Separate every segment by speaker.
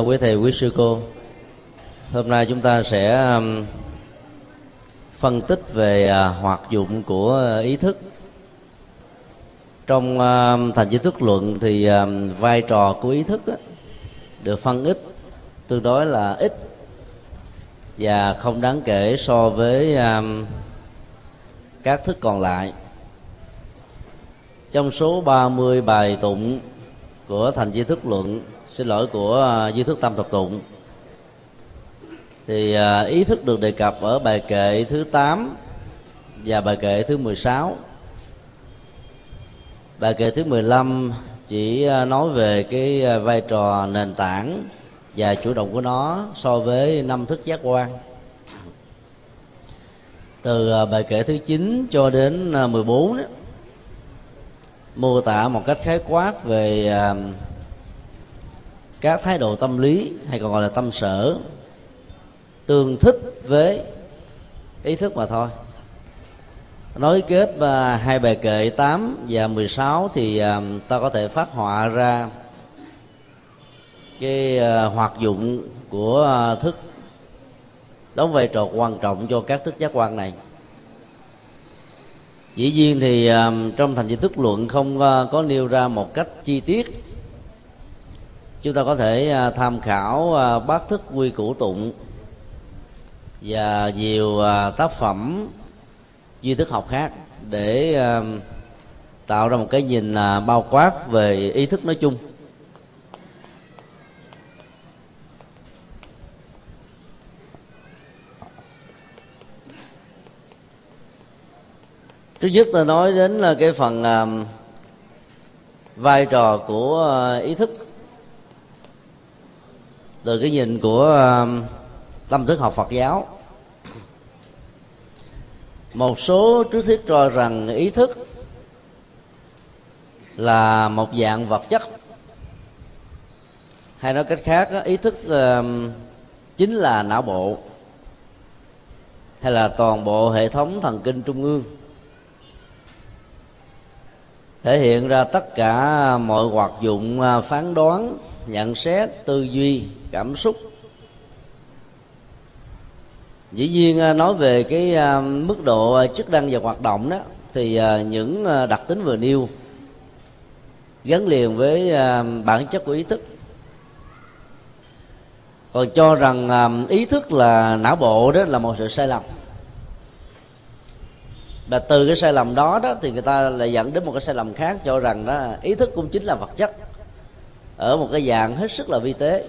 Speaker 1: thưa quý thầy quý sư cô. Hôm nay chúng ta sẽ um, phân tích về à, hoạt dụng của ý thức. Trong um, thành chứng thức luận thì um, vai trò của ý thức đó, được phân ít tương đối là ít và không đáng kể so với các thức còn lại. Trong số 30 bài tụng của thành di thức luận xin lỗi của à, uh, di thức tâm thập tụng. Thì à, ý thức được đề cập ở bài kệ thứ 8 và bài kệ thứ 16 bài kệ thứ 15 chỉ à, nói về cái vai trò nền tảng và chủ động của nó so với năm thức giác quan. Từ bài kệ thứ 9 cho đến 14 đó, mô tả một cách khái quát về các thái độ tâm lý hay còn gọi là tâm sở, tương thích với ý thức mà thôi. Nói kết và hai bài kệ 8 và 16 thì à, ta có thể phát họa ra cái à, hoạt dụng của à, thức, đóng vai trò quan trọng cho các thức giác quan này. Dĩ nhiên thì trong thành viên thức luận không có nêu ra một cách chi tiết chúng ta có thể à, tham khảo à, bát thức quy củ tụng và nhiều à, tác phẩm duy thức học khác để tạo ra một cái nhìn bao quát về ý thức nói chung. Trước nhất tôi nói đến là cái phần vai trò của ý thức từ cái nhìn của um, tâm thức học Phật giáo, một số trước thuyết cho rằng ý thức là một dạng vật chất. Hay nói cách khác ý thức um, chính là não bộ, hay là toàn bộ hệ thống thần kinh trung ương. Thể hiện ra tất cả mọi hoạt dụng uh, phán đoán, nhận xét, tư duy cảm xúc. Dĩ nhiên à, nói về cái à, mức độ à, chức năng và hoạt động đó, thì những đặc tính vừa nêu gắn liền với bản chất của ý thức. Còn cho rằng ý thức là não bộ đó là một sự sai lầm. Và từ cái sai lầm đó đó thì người ta lại dẫn đến một cái sai lầm khác, cho rằng đó, ý thức cũng chính là vật chất, ở một cái dạng hết sức là vi tế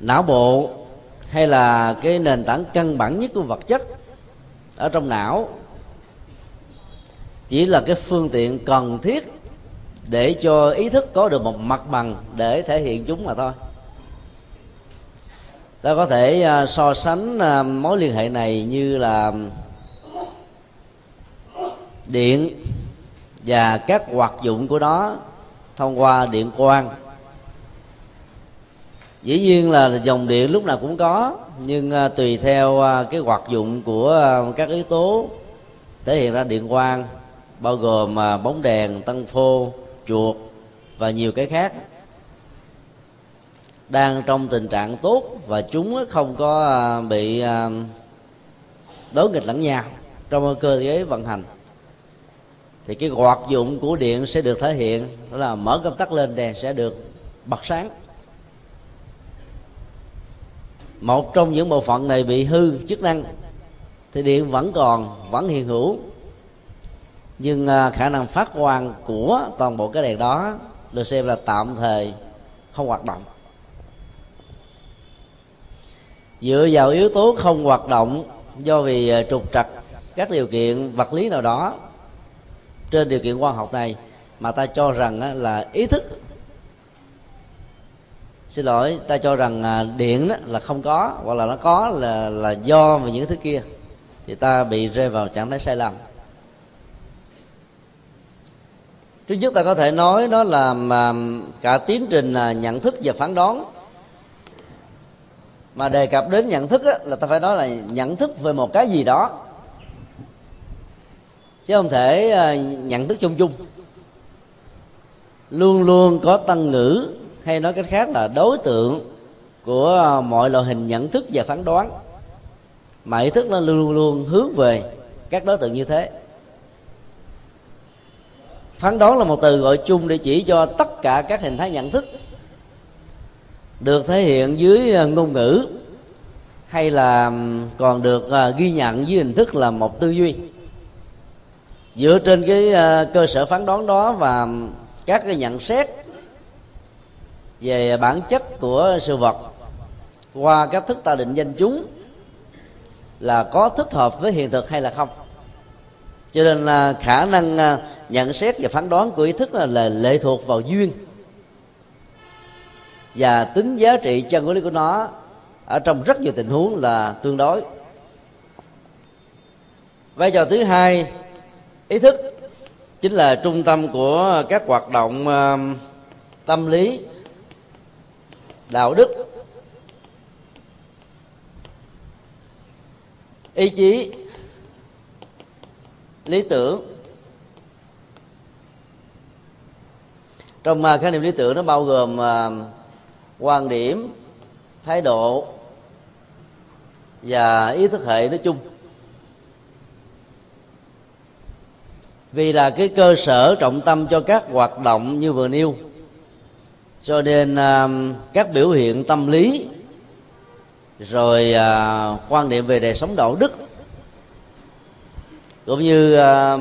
Speaker 1: não bộ hay là cái nền tảng căn bản nhất của vật chất ở trong não, chỉ là cái phương tiện cần thiết để cho ý thức có được một mặt bằng để thể hiện chúng mà thôi. Ta có thể à, so sánh à, mối liên hệ này như là điện và các hoạt dụng của nó thông qua điện quang dĩ nhiên là dòng điện lúc nào cũng có, nhưng à, tùy theo à, cái hoạt dụng của à, các yếu tố thể hiện ra điện quang, bao gồm bóng đèn, tăng phô, chuột và nhiều cái khác. Đang trong tình trạng tốt và chúng không có bị đối nghịch lẫn nhau trong cơ chế vận hành, thì cái hoạt dụng của điện sẽ được thể hiện, đó là mở công tắc lên đèn sẽ được bật sáng một trong những bộ phận này bị hư chức năng, thì điện vẫn còn, vẫn hiện hữu. Nhưng à, khả năng phát quang của toàn bộ cái đèn đó được xem là tạm thời không hoạt động. Dựa vào yếu tố không hoạt động do vì à, trục trặc các điều kiện vật lý nào đó trên điều kiện khoa học này, mà ta cho rằng là ý thức xin lỗi ta cho rằng à, điện đó là không có hoặc là nó có là là do về những thứ kia. Thì ta bị rơi vào trạng thái sai lầm. Trước nhất ta có thể nói đó là mà cả tiến trình à, nhận thức và phán đoán. Mà đề cập đến nhận thức á, là ta phải nói là nhận thức về một cái gì đó. Chứ không thể à, nhận thức chung chung. Luôn luôn có tăng ngữ hay nói cách khác là đối tượng của mọi loại hình nhận thức và phán đoán. Mà ý thức nó luôn luôn hướng về các đối tượng như thế. Phán đoán là một từ gọi chung để chỉ cho tất cả các hình thái nhận thức được thể hiện dưới à, ngôn ngữ hay là còn được à, ghi nhận dưới hình thức là một tư duy. Dựa trên cái à, cơ sở phán đoán đó và các cái nhận xét về bản chất của sự vật. Qua cách thức ta định danh chúng là có thích hợp với hiện thực hay là không. Cho nên là khả năng à, nhận xét và phán đoán của ý thức là, là lệ thuộc vào duyên và tính giá trị chân lý của nó ở trong rất nhiều tình huống là tương đối. Vai trò thứ hai ý thức chính là trung tâm của các hoạt động à, tâm lý đạo đức. Ý chí, lý tưởng. Trong à, khái niệm lý tưởng nó bao gồm à, quan điểm, thái độ và ý thức hệ nói chung. Vì là cái cơ sở trọng tâm cho các hoạt động như vừa nêu cho nên uh, các biểu hiện tâm lý rồi uh, quan niệm về đời sống đạo đức cũng như uh,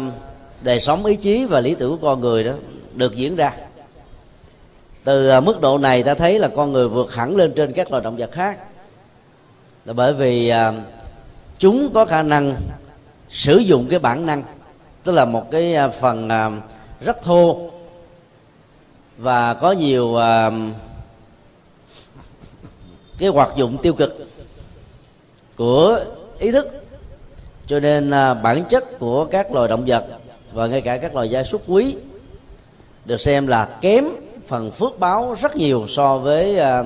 Speaker 1: đời sống ý chí và lý tưởng của con người đó được diễn ra. Từ uh, mức độ này ta thấy là con người vượt hẳn lên trên các loài động vật khác. Là bởi vì uh, chúng có khả năng sử dụng cái bản năng tức là một cái phần uh, rất thô và có nhiều uh, cái hoạt dụng tiêu cực của ý thức. Cho nên uh, bản chất của các loài động vật và ngay cả các loài gia súc quý được xem là kém phần phước báo rất nhiều so với uh,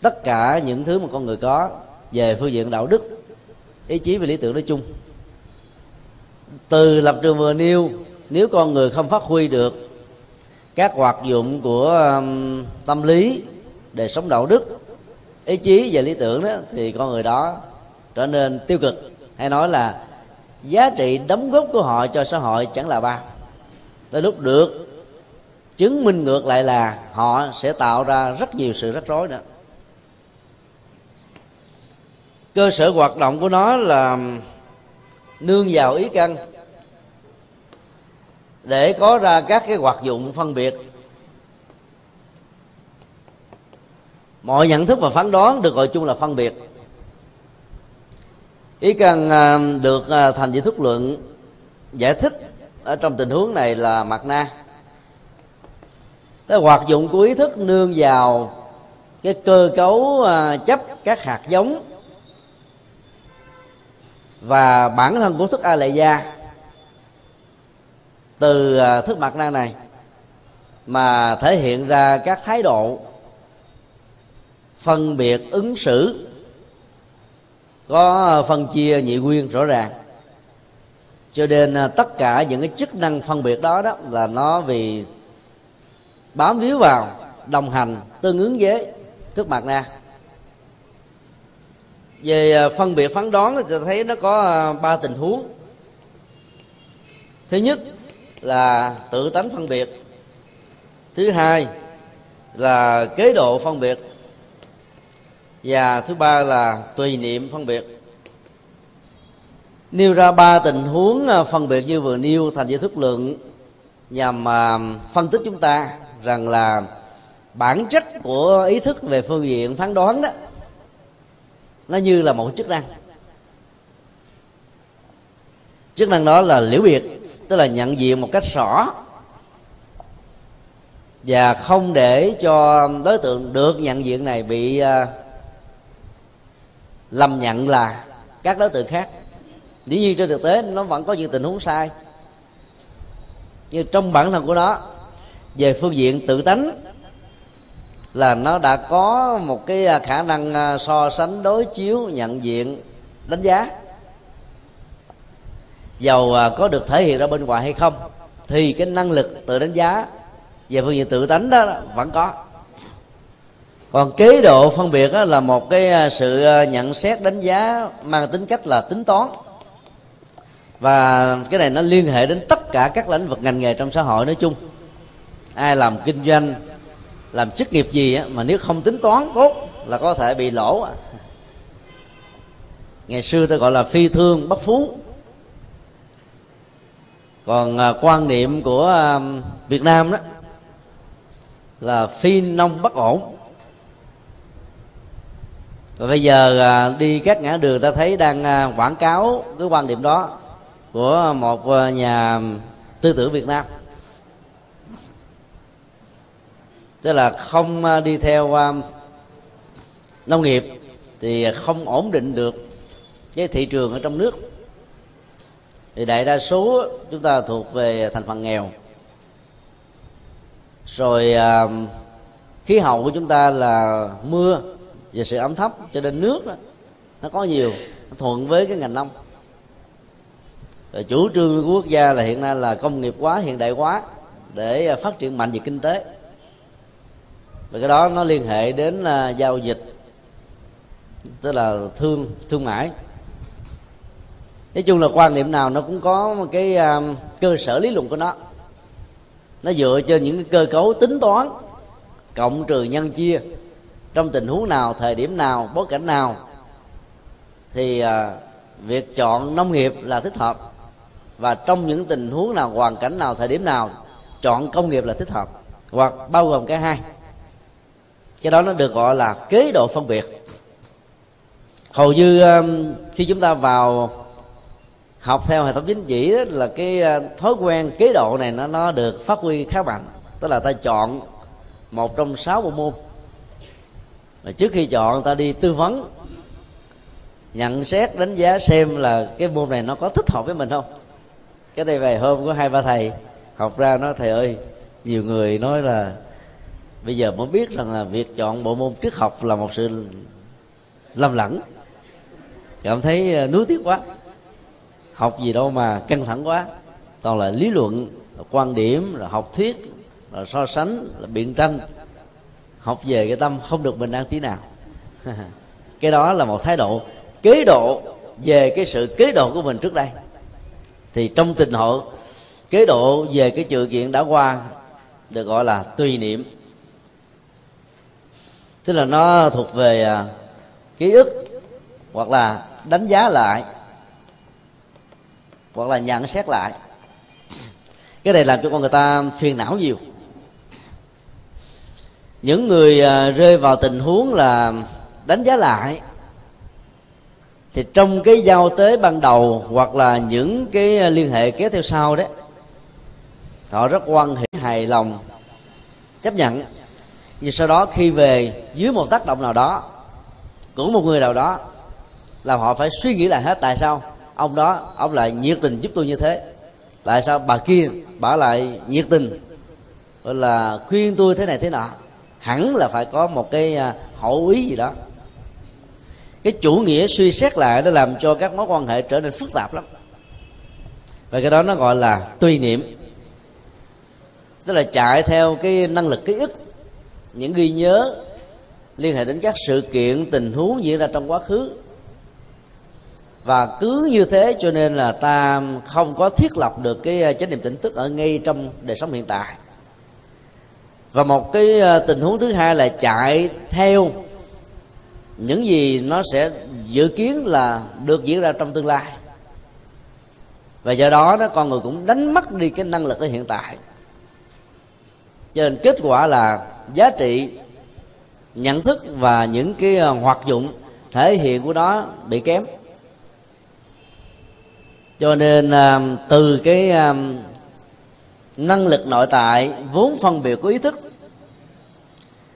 Speaker 1: tất cả những thứ mà con người có về phương diện đạo đức ý chí và lý tưởng nói chung. Từ lập trường vừa nêu nếu con người không phát huy được các hoạt dụng của um, tâm lý đời sống đạo đức ý chí và lý tưởng đó thì con người đó trở nên tiêu cực. Hay nói là giá trị đóng góp của họ cho xã hội chẳng là bao. Tới lúc được chứng minh ngược lại là họ sẽ tạo ra rất nhiều sự rắc rối nữa. Cơ sở hoạt động của nó là um, nương vào ý căn để có ra các cái hoạt dụng phân biệt. Mọi nhận thức và phán đoán được gọi chung là phân biệt. Ý cần à, được à, thành viên thức luận giải thích ở trong tình huống này là mặt na. Cái hoạt dụng của ý thức nương vào cái cơ cấu à, chấp các hạt giống và bản thân của thức a lệ gia từ à, thức mặt na này mà thể hiện ra các thái độ phân biệt, ứng xử, có phân chia nhị nguyên rõ ràng. Cho nên à, tất cả những cái chức năng phân biệt đó đó là nó vì bám víu vào đồng hành tương ứng với thức mặt na về à, phân biệt phán đoán thì thấy nó có ba tình huống. Thứ nhất là tự tánh phân biệt. Thứ hai là kế độ phân biệt. Và thứ ba là tùy niệm phân biệt. Nêu ra ba tình huống à, phân biệt như vừa nêu thành giới thức lượng nhằm à, phân tích chúng ta rằng là bản chất của ý thức về phương diện phán đoán đó, nó như là một chức năng. Chức năng đó là liễu biệt tức là nhận diện một cách rõ. Và không để cho đối tượng được nhận diện này bị uh, lầm nhận là các đối tượng khác. Dĩ nhiên trên thực tế nó vẫn có những tình huống sai. Nhưng trong bản thân của nó về phương diện tự tánh là nó đã có một cái à, khả năng à, so sánh đối chiếu nhận diện đánh giá dầu à, có được thể hiện ra bên ngoài hay không thì cái năng lực tự đánh giá về phương diện tự tánh đó vẫn có. Còn kế độ phân biệt là một cái à, sự à, nhận xét đánh giá mang tính cách là tính toán. Và cái này nó liên hệ đến tất cả các lĩnh vực ngành nghề trong xã hội nói chung. Ai làm kinh doanh làm chức nghiệp gì á, mà nếu không tính toán tốt là có thể bị lỗ ngày xưa tôi gọi là phi thương bất phú còn à, quan niệm của à, việt nam đó là phi nông bất ổn. Và bây giờ à, đi các ngã đường ta thấy đang à, quảng cáo cái quan điểm đó của một à, nhà tư tưởng việt nam. Tức là không à, đi theo à, nông nghiệp thì không ổn định được cái thị trường ở trong nước thì đại đa số chúng ta thuộc về thành phần nghèo. Rồi à, khí hậu của chúng ta là mưa và sự ấm thấp cho nên nước đó, nó có nhiều nó thuận với cái ngành nông. Rồi chủ trương của quốc gia là hiện nay là công nghiệp hóa hiện đại hóa để phát triển mạnh về kinh tế. Và cái đó nó liên hệ đến uh, giao dịch tức là thương thương mại nói chung là quan niệm nào nó cũng có một cái um, cơ sở lý luận của nó. Nó dựa trên những cái cơ cấu tính toán cộng trừ nhân chia. Trong tình huống nào thời điểm nào bối cảnh nào thì uh, việc chọn nông nghiệp là thích hợp. Và trong những tình huống nào hoàn cảnh nào thời điểm nào chọn công nghiệp là thích hợp. Hoặc bao gồm cả hai. Cái đó nó được gọi là kế độ phân biệt. Hầu như um, khi chúng ta vào học theo hệ thống chính trị đó, là cái ờ, thói quen kế độ này nó nó được phát huy khá mạnh. Tức là ta chọn một trong sáu bộ môn. Và trước khi chọn ta đi tư vấn nhận xét đánh giá xem là cái môn này nó có thích hợp với mình không. Cái đây về hôm có hai ba thầy học ra nói thầy ơi nhiều người nói là bây giờ mới biết rằng là việc chọn bộ môn triết học là một sự lầm lẫn. Cảm thấy ờ, nuối tiếc quá học gì đâu mà căng thẳng quá. Toàn là lý luận, là quan điểm, là học thuyết, là so sánh, là biện tranh. Học về cái tâm không được bình an tí nào. Cái đó là một thái độ, kế độ về cái sự kế độ của mình trước đây. Thì trong tình hội, kế độ về cái sự kiện đã qua được gọi là tùy niệm. Tức là nó thuộc về à, ký ức hoặc là đánh giá lại hoặc là nhận xét lại. Cái này làm cho con người ta phiền não nhiều. Những người à, rơi vào tình huống là đánh giá lại, thì trong cái giao tế ban đầu hoặc là những cái à, liên hệ kéo theo sau đấy, họ rất quan hệ hài lòng, chấp nhận. Nhưng sau đó khi về dưới một tác động nào đó của một người nào đó là họ phải suy nghĩ lại hết tại sao ông đó, ông lại nhiệt tình giúp tôi như thế. Tại sao? Bà kia bà lại nhiệt tình. Gọi là khuyên tôi thế này thế nọ. Hẳn là phải có một cái à, hậu ý gì đó. Cái chủ nghĩa suy xét lại nó làm cho các mối quan hệ trở nên phức tạp lắm. Và cái đó nó gọi là tùy niệm. Tức là chạy theo cái năng lực ký ức, những ghi nhớ liên hệ đến các sự kiện, tình huống diễn ra trong quá khứ và cứ như thế cho nên là ta không có thiết lập được cái ờ, chánh niệm tỉnh thức ở ngay trong đời sống hiện tại. Và một cái ờ, tình huống thứ hai là chạy theo những gì nó sẽ dự kiến là được diễn ra trong tương lai. Và do đó nó con người cũng đánh mất đi cái năng lực ở hiện tại. Cho nên kết quả là giá trị nhận thức và những cái ờ, hoạt dụng thể hiện của nó bị kém cho nên um, từ cái um, năng lực nội tại vốn phân biệt của ý thức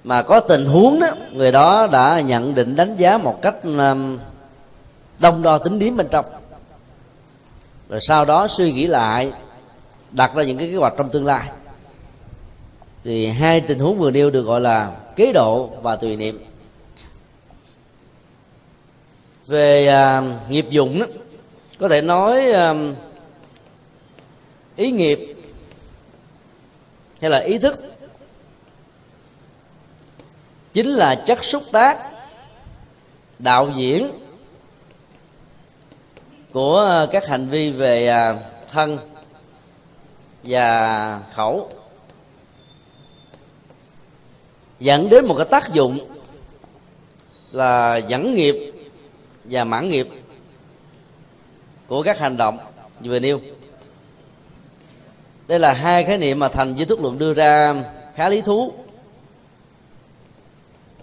Speaker 1: mà có tình huống đó người đó đã nhận định đánh giá một cách um, đông đo tính điểm bên trong. Rồi sau đó suy nghĩ lại đặt ra những cái kế hoạch trong tương lai. Thì hai tình huống vừa nêu được gọi là kế độ và tùy niệm. Về à, nghiệp dụng đó có thể nói um, ý nghiệp hay là ý thức chính là chất xúc tác, đạo diễn của ờ, các hành vi về à, thân và khẩu. Dẫn đến một cái tác dụng là dẫn nghiệp và mãn nghiệp của các hành động như vừa nêu. Đây là hai khái niệm mà thành duy thức luận đưa ra khá lý thú.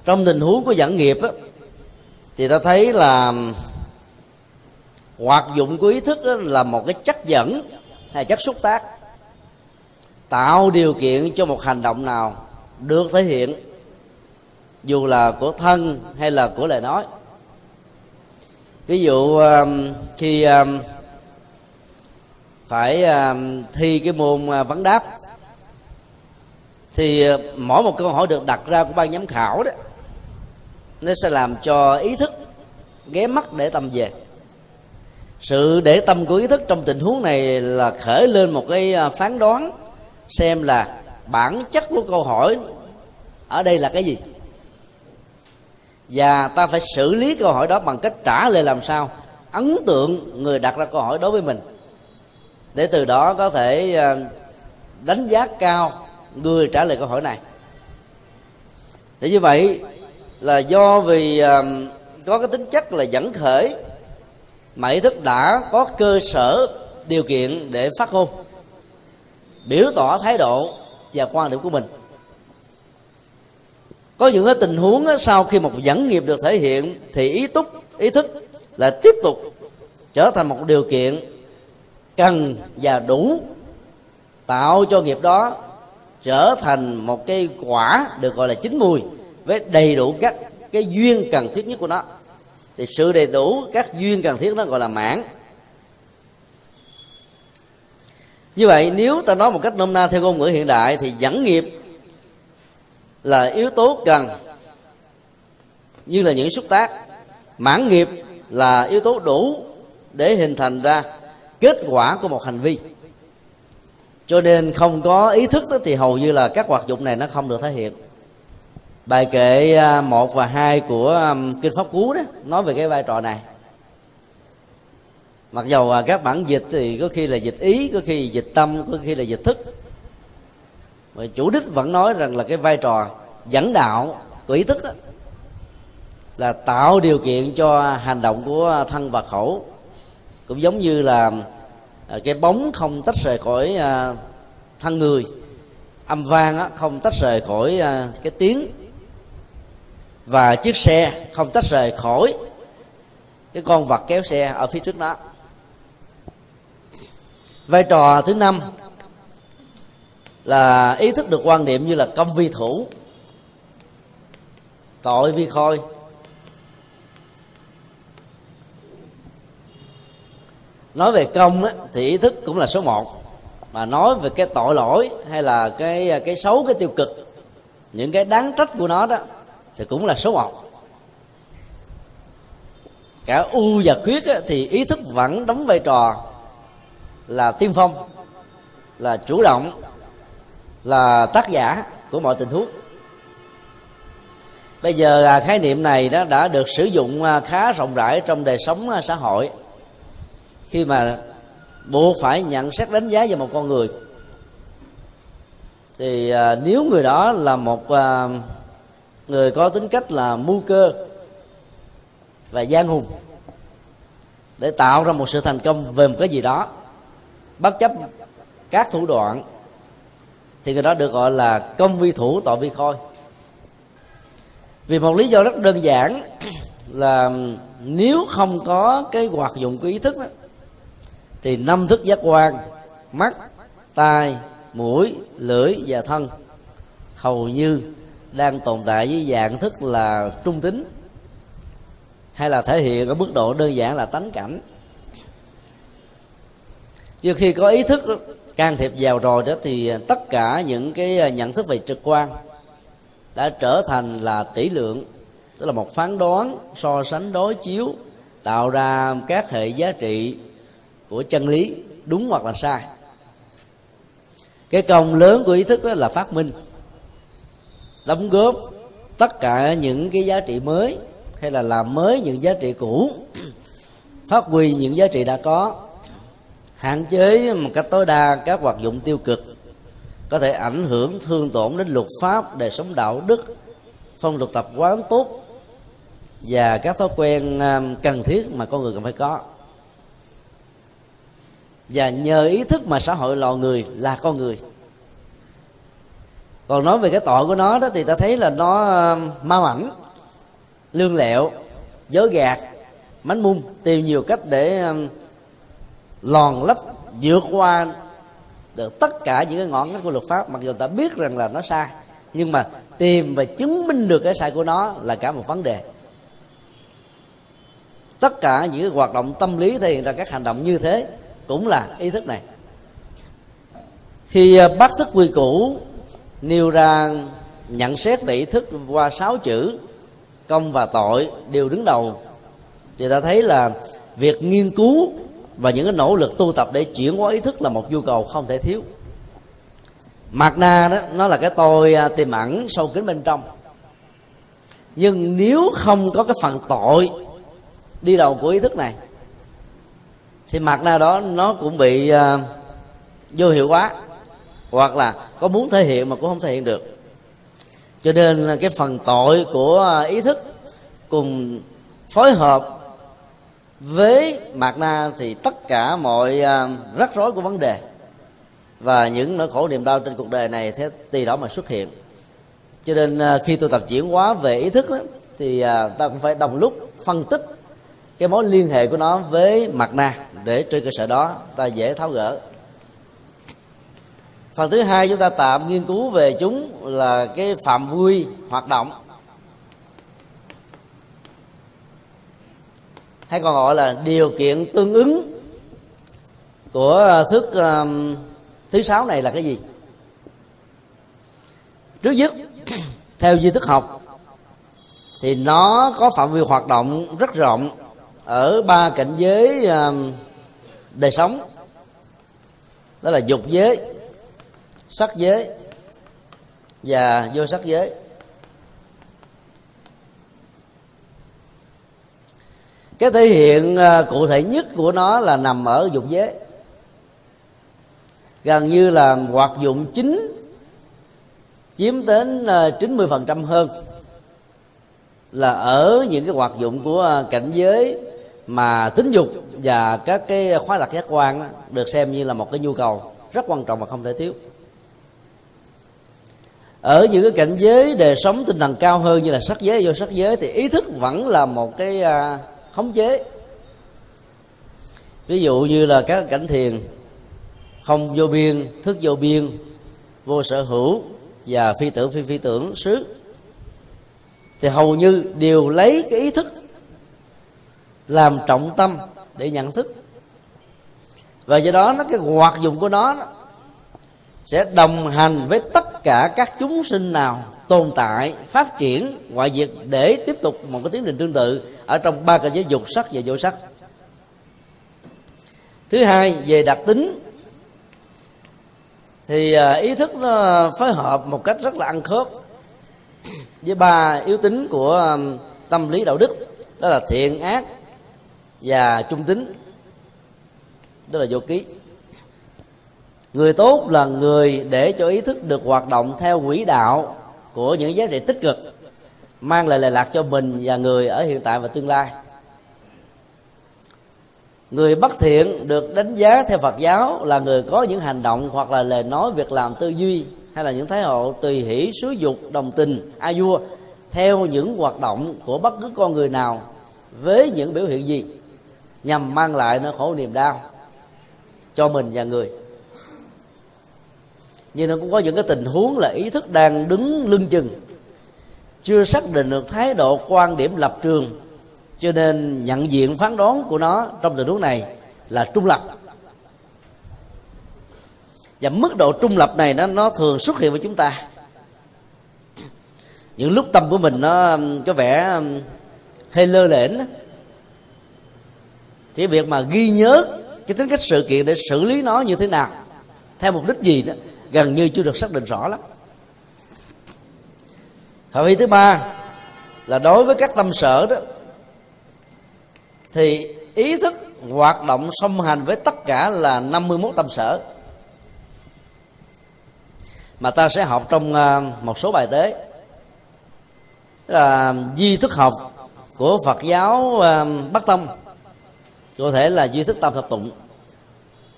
Speaker 1: Trong tình huống của dẫn nghiệp á, thì ta thấy là hoạt dụng của ý thức là một cái chất dẫn hay chất xúc tác tạo điều kiện cho một hành động nào được thể hiện dù là của thân hay là của lời nói ví dụ um, khi um, phải um, thi cái môn à, vấn đáp, thì à, mỗi một câu hỏi được đặt ra của ban giám khảo đó, nó sẽ làm cho ý thức ghé mắt để tâm về. Sự để tâm của ý thức trong tình huống này là khởi lên một cái à, phán đoán, xem là bản chất của câu hỏi ở đây là cái gì và ta phải xử lý câu hỏi đó bằng cách trả lời làm sao? Ấn tượng người đặt ra câu hỏi đối với mình. Để từ đó có thể ờ, đánh giá cao người trả lời câu hỏi này. Để như vậy là do vì ờ, có cái tính chất là dẫn khởi, mà ý thức đã có cơ sở, điều kiện để phát ngôn, biểu tỏ thái độ và quan điểm của mình có những cái tình huống đó, sau khi một dẫn nghiệp được thể hiện thì ý túc ý thức là tiếp tục trở thành một điều kiện cần và đủ tạo cho nghiệp đó trở thành một cái quả được gọi là chín mùi với đầy đủ các cái duyên cần thiết nhất của nó. Thì sự đầy đủ các duyên cần thiết nó gọi là mãn. Như vậy nếu ta nói một cách nôm na theo ngôn ngữ hiện đại thì dẫn nghiệp là yếu tố cần như là những xúc tác. Mãn nghiệp là yếu tố đủ để hình thành ra kết quả của một hành vi. Cho nên không có ý thức đó thì hầu như là các hoạt dụng này nó không được thể hiện. Bài kệ à, 1 và 2 của kinh pháp cú đó, nói về cái vai trò này. Mặc dầu à, các bản dịch thì có khi là dịch ý, có khi dịch tâm, có khi là dịch thức và chủ đích vẫn nói rằng là cái vai trò dẫn đạo của ý thức đó, là tạo điều kiện cho hành động của thân và khẩu. Cũng giống như là à, cái bóng không tách rời khỏi à, thân người âm vang không tách rời khỏi à, cái tiếng. Và chiếc xe không tách rời khỏi cái con vật kéo xe ở phía trước đó. Vai trò thứ năm là ý thức được quan niệm như là công vi thủ. Tội vi khôi. Nói về công á, thì ý thức cũng là số một. Mà nói về cái tội lỗi hay là cái cái xấu cái tiêu cực những cái đáng trách của nó đó thì cũng là số một. Cả u và khuyết á, thì ý thức vẫn đóng vai trò là tiên phong là chủ động là tác giả của mọi tình huống. Bây giờ à, khái niệm này đó đã được sử dụng à, khá rộng rãi trong đời sống à, xã hội. Khi mà buộc phải nhận xét đánh giá về một con người, thì nếu người đó là một người có tính cách là mưu cơ và gian hùng, để tạo ra một sự thành công về một cái gì đó, bất chấp các thủ đoạn thì người đó được gọi là công vi thủ tội vi khôi. Vì một lý do rất đơn giản là nếu không có cái hoạt dụng của ý thức đó, thì năm thức giác quan mắt tai mũi lưỡi và thân hầu như đang tồn tại với dạng thức là trung tính hay là thể hiện ở mức độ đơn giản là tánh cảnh. Nhưng khi có ý thức can thiệp vào rồi đó thì tất cả những cái à, nhận thức về trực quan đã trở thành là tỷ lượng, tức là một phán đoán so sánh đối chiếu, tạo ra các hệ giá trị của chân lý đúng hoặc là sai. Cái công lớn của ý thức đó là phát minh, đóng góp tất cả những cái giá trị mới hay là làm mới những giá trị cũ, phát huy những giá trị đã có hạn chế một cách tối đa các hoạt dụng tiêu cực, có thể ảnh hưởng thương tổn đến luật pháp, đời sống đạo đức, phong tục tập quán tốt và các thói quen um, cần thiết mà con người cần phải có. Và nhờ ý thức mà xã hội loài người là con người. Còn nói về cái tội của nó đó thì ta thấy là nó um, ma mảnh, lương lẹo, dối gạt, mánh mung, tìm nhiều cách để um, lòn lách vượt qua được tất cả những cái ngọn ngách của luật pháp, mặc dù ta biết rằng là nó sai, nhưng mà tìm và chứng minh được cái sai của nó là cả một vấn đề. Tất cả những cái hoạt động tâm lý thể hiện ra các hành động như thế cũng là ý thức này. Khi à, bác bắt thức quy củ nêu ra nhận xét về ý thức qua sáu chữ, công và tội đều đứng đầu. Thì ta thấy là việc nghiên cứu và những cái nỗ lực tu tập để chuyển hóa ý thức là một nhu cầu không thể thiếu. Mặt na đó nó là cái tôi à, tiềm ẩn sâu kín bên trong. Nhưng nếu không có cái phần tội đi đầu của ý thức này thì mặt na đó nó cũng bị uh, vô hiệu hóa hoặc là có muốn thể hiện mà cũng không thể hiện được. Cho nên cái phần tội của à, ý thức cùng phối hợp với mạt na thì tất cả mọi à, rắc rối của vấn đề và những nỗi khổ niềm đau trên cuộc đời này theo tùy đó mà xuất hiện. Cho nên à, khi tôi tập chuyển hóa về ý thức đó, thì à, ta cũng phải đồng lúc phân tích cái mối liên hệ của nó với mặt na để trên cơ sở đó ta dễ tháo gỡ. Phần thứ hai chúng ta tạm nghiên cứu về chúng là cái phạm vui hoạt động hay còn gọi là điều kiện tương ứng của ờ, thức um, ờ, thứ sáu này là cái gì? Trước nhất theo di thức học thì nó có phạm vi hoạt động rất rộng ở ba cảnh giới um, đời sống. Đó là dục giới sắc giới và vô sắc giới. Cái thể hiện à, cụ thể nhất của nó là nằm ở dục giới. Gần như là hoạt dụng chính chiếm đến à, 90% hơn là ở những cái hoạt dụng của à, cảnh giới mà tính dục và các cái khóa lạc giác quan đó, được xem như là một cái nhu cầu rất quan trọng và không thể thiếu. Ở những cái cảnh giới đời sống tinh thần cao hơn như là sắc giới vô sắc giới thì ý thức vẫn là một cái khống chế. Ví dụ như là các cảnh thiền, không vô biên, thức vô biên, vô sở hữu và phi tưởng, phi phi tưởng xứ thì hầu như đều lấy cái ý thức làm trọng tâm để nhận thức. Và do đó nó, cái hoạt dụng của nó sẽ đồng hành với tất cả các chúng sinh nào tồn tại, phát triển ngoại diệt để tiếp tục một cái tiến trình tương tự ở trong ba cảnh giới dục sắc và vô sắc. Thứ hai, về đặc tính, thì à, ý thức nó phối hợp một cách rất là ăn khớp với ba yếu tính của tâm lý đạo đức, đó là thiện, ác và trung tính, đó là vô ký. Người tốt là người để cho ý thức được hoạt động theo quỹ đạo của những giá trị tích cực mang lại lệ lạc cho mình và người ở hiện tại và tương lai. Người bất thiện được đánh giá theo phật giáo là người có những hành động hoặc là lời nói việc làm tư duy hay là những thái hộ tùy hỷ, xúi dục, đồng tình, a vua theo những hoạt động của bất cứ con người nào với những biểu hiện gì nhằm mang lại nó khổ niềm đau cho mình và người. Nhưng nó cũng có những cái tình huống là ý thức đang đứng lưng chừng chưa xác định được thái độ quan điểm lập trường, cho nên nhận diện phán đoán của nó trong tình huống này là trung lập. Và mức độ trung lập này nó nó thường xuất hiện với chúng ta. Những lúc tâm của mình nó có vẻ hơi lơ lửng thì việc mà ghi nhớ cái tính cách sự kiện để xử lý nó như thế nào, theo mục đích gì đó, gần như chưa được xác định rõ lắm phạm vi thứ ba là đối với các tâm sở đó, thì ý thức hoạt động song hành với tất cả là 51 tâm sở. Mà ta sẽ học trong à, một số bài tế là di thức học của Phật giáo à, Bắc Tông. Có thể là duy thức tam thập tụng.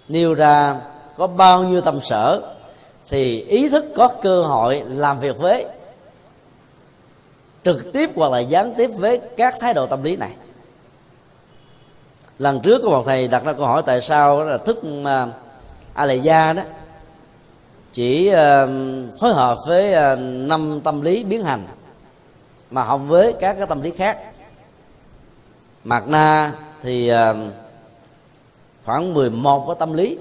Speaker 1: Nêu ra có bao nhiêu tâm sở thì ý thức có cơ hội làm việc với trực tiếp hoặc là gián tiếp với các thái độ tâm lý này. Lần trước có một thầy đặt ra câu hỏi tại sao là thức a lệ gia đó chỉ uh, phối hợp với uh, năm tâm lý biến hành mà không với các cái tâm lý khác. Mạt na thì uh, khoảng 11 cái tâm lý.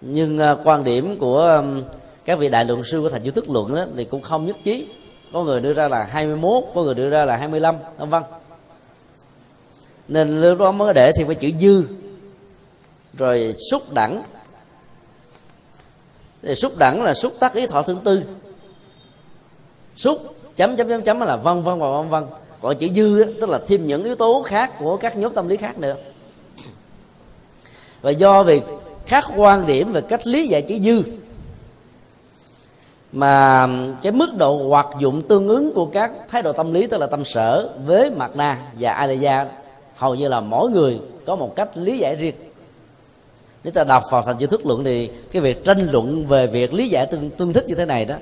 Speaker 1: Nhưng uh, quan điểm của um, các vị đại luận sư của thành vô thức luận đó thì cũng không nhất trí có người đưa ra là 21 có người đưa ra là 25 vân vân. Nên lúc đó mới để thì phải chữ dư. Rồi xúc đẳng. Thì xúc đẳng là xúc tác ý thọ thương tư. Xúc chấm chấm chấm chấm là vân vân và vân vân. Còn chữ dư đó, tức là thêm những yếu tố khác của các nhóm tâm lý khác nữa. Và do việc khác quan điểm về cách lý giải chữ dư mà cái mức độ hoạt dụng tương ứng của các thái độ tâm lý tức là tâm sở với mặt na và alaya hầu như là mỗi người có một cách lý giải riêng. Nếu ta đọc vào thành chữ thức luận thì cái việc tranh luận về việc lý giải tương, tương thích như thế này đó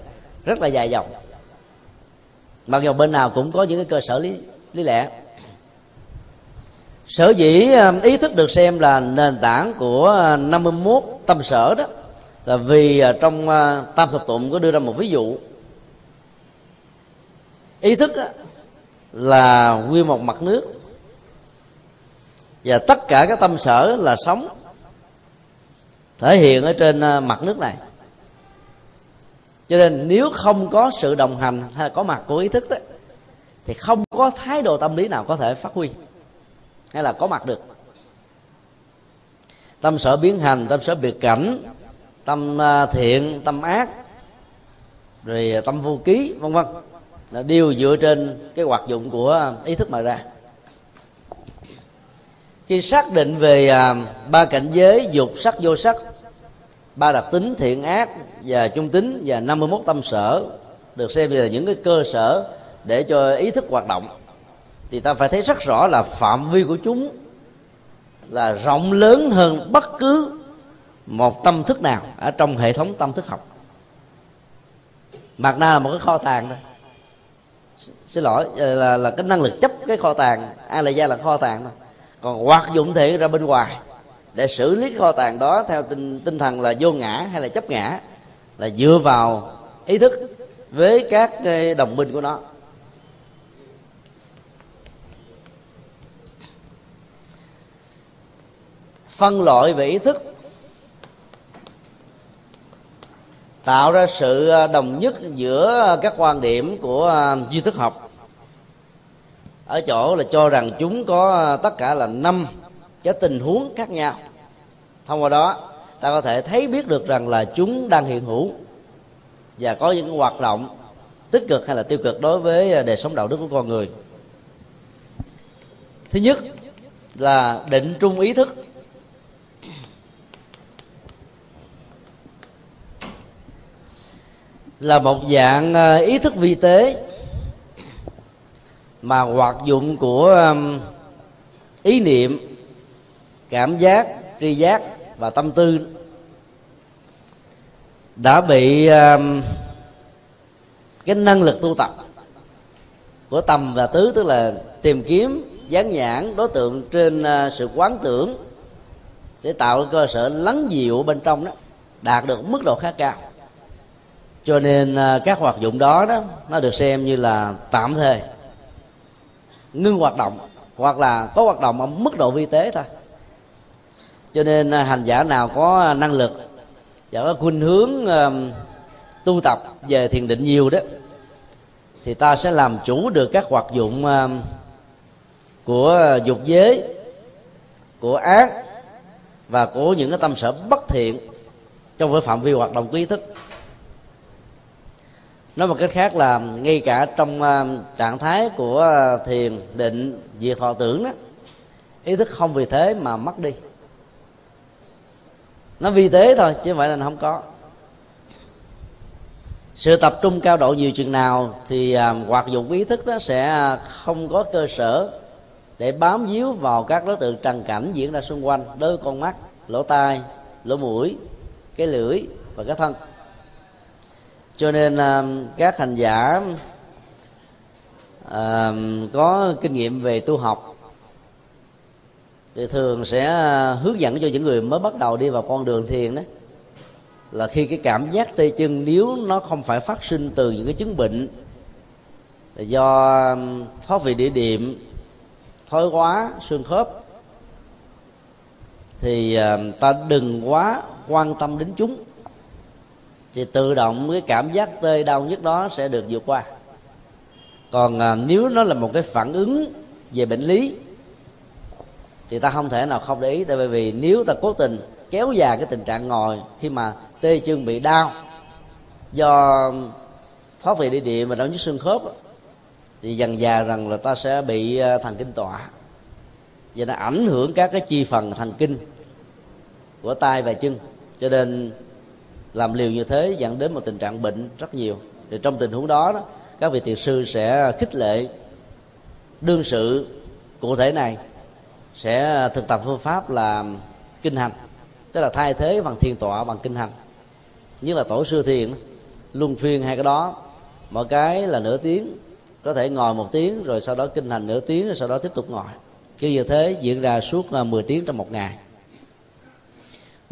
Speaker 1: rất là dài dòng. Mặc dù bên nào cũng có những cái cơ sở lý lý lẽ. Sở dĩ ý thức được xem là nền tảng của 51 tâm sở đó là vì à, trong à, tam thập tụng có đưa ra một ví dụ. Ý thức là nguyên một mặt nước. Và tất cả các tâm sở là sống, thể hiện ở trên à, mặt nước này. Cho nên nếu không có sự đồng hành hay có mặt của ý thức đó thì không có thái độ tâm lý nào có thể phát huy hay là có mặt được. Tâm sở biến hành, tâm sở biệt cảnh tâm à, thiện, tâm ác, rồi à, tâm vô ký, vân vân. Là đều dựa trên cái hoạt dụng của à, ý thức mà ra. Khi xác định về ba cảnh giới dục, sắc, vô sắc, ba đặc tính thiện ác và trung tính và 51 tâm sở, được xem là những cái cơ sở để cho ý thức hoạt động, thì ta phải thấy rất rõ là phạm vi của chúng là rộng lớn hơn bất cứ một tâm thức nào ở trong hệ thống tâm thức học? Mặt na là một cái kho tàng thôi. Xin lỗi ờ, là là cái năng lực chấp cái kho tàng ai là gia là kho tàng thôi. Còn hoạt dụng thể ra bên ngoài. Để xử lý kho tàng đó theo tinh tinh thần là vô ngã hay là chấp ngã, là dựa vào ý thức với các đồng minh của nó. Phân loại về ý thức tạo ra sự à, đồng nhất giữa các quan điểm của à, duy thức học. Ở chỗ là cho rằng chúng có à, tất cả là năm cái tình huống khác nhau. Thông qua đó, ta có thể thấy biết được rằng là chúng đang hiện hữu và có những hoạt động tích cực hay là tiêu cực đối với đời sống đạo đức của con người. Thứ nhất là định trung ý thức. Là một dạng ờ, ý thức vi tế mà hoạt dụng của ý niệm, cảm giác, tri giác và tâm tư đã bị cái năng lực tu tập của tầm và tứ, tức là tìm kiếm, dán nhãn đối tượng trên ờ, sự quán tưởng để tạo cơ sở lắng dịu bên trong đó, đạt được mức độ khá cao cho nên à, các hoạt dụng đó đó nó được xem như là tạm thời ngưng hoạt động hoặc là có hoạt động ở mức độ vi tế thôi. Cho nên à, hành giả nào có à, năng lực và có khuynh hướng uh, tu tập về thiền định nhiều đó thì ta sẽ làm chủ được các hoạt dụng uh, của dục giới của ác và của những cái tâm sở bất thiện trong cái phạm vi hoạt động của ý thức nói một cách khác là ngay cả trong ờ, trạng thái của ờ, thiền định diệt thọ tưởng đó, ý thức không vì thế mà mất đi. Nó vi tế thôi, chứ vậy là nó không có. Sự tập trung cao độ nhiều chừng nào thì ờ, hoạt dụng ý thức nó sẽ không có cơ sở để bám víu vào các đối tượng trần cảnh diễn ra xung quanh đối với con mắt, lỗ tai, lỗ mũi, cái lưỡi và cái thân cho nên um, các hành giả à, có kinh nghiệm về tu học thì thường sẽ uh, hướng dẫn cho những người mới bắt đầu đi vào con đường thiền đó. Là khi cái cảm giác tê chân nếu nó không phải phát sinh từ những cái chứng bệnh là do um, thoát vị địa điểm thói quá xương khớp thì ta đừng quá quan tâm đến chúng thì tự động cái cảm giác tê đau nhất đó sẽ được vượt qua. Còn à, nếu nó là một cái phản ứng về bệnh lý thì ta không thể nào không để ý tại vì nếu ta cố tình kéo dài cái tình trạng ngồi khi mà tê chân bị đau do thoát vị địa địa mà đau nhức xương khớp thì dần già rằng là ta sẽ bị à, thần kinh tọa. Và nó ảnh hưởng các cái chi phần thần kinh của tay và chân. Cho nên làm liều như thế dẫn đến một tình trạng bệnh rất nhiều. Thì trong tình huống đó, đó các vị thiền sư sẽ khích lệ đương sự cụ thể này sẽ thực tập phương pháp là kinh hành tức là thay thế bằng thiền tọa bằng kinh hành. Như là tổ sư thiền luân phiên hai cái đó mỗi cái là nửa tiếng có thể ngồi một tiếng rồi sau đó kinh hành nửa tiếng rồi sau đó tiếp tục ngồi. Cứ như thế diễn ra suốt à, 10 tiếng trong một ngày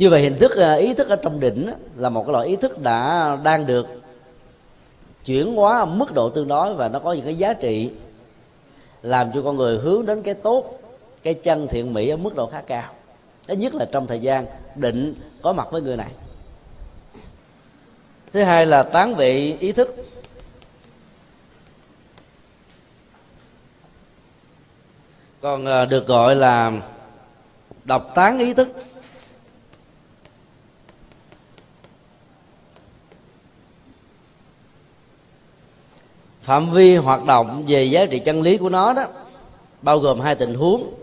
Speaker 1: như vậy hình thức ờ, ý thức ở trong đỉnh là một cái loại ý thức đã đang được chuyển hóa ở mức độ tương đối và nó có những cái giá trị, làm cho con người hướng đến cái tốt, cái chân thiện mỹ ở mức độ khá cao. Ít nhất là trong thời gian định có mặt với người này. Thứ hai là tán vị ý thức. Còn ờ, được gọi là độc tán ý thức. Phạm vi hoạt động về giá trị chân lý của nó đó, bao gồm hai tình huống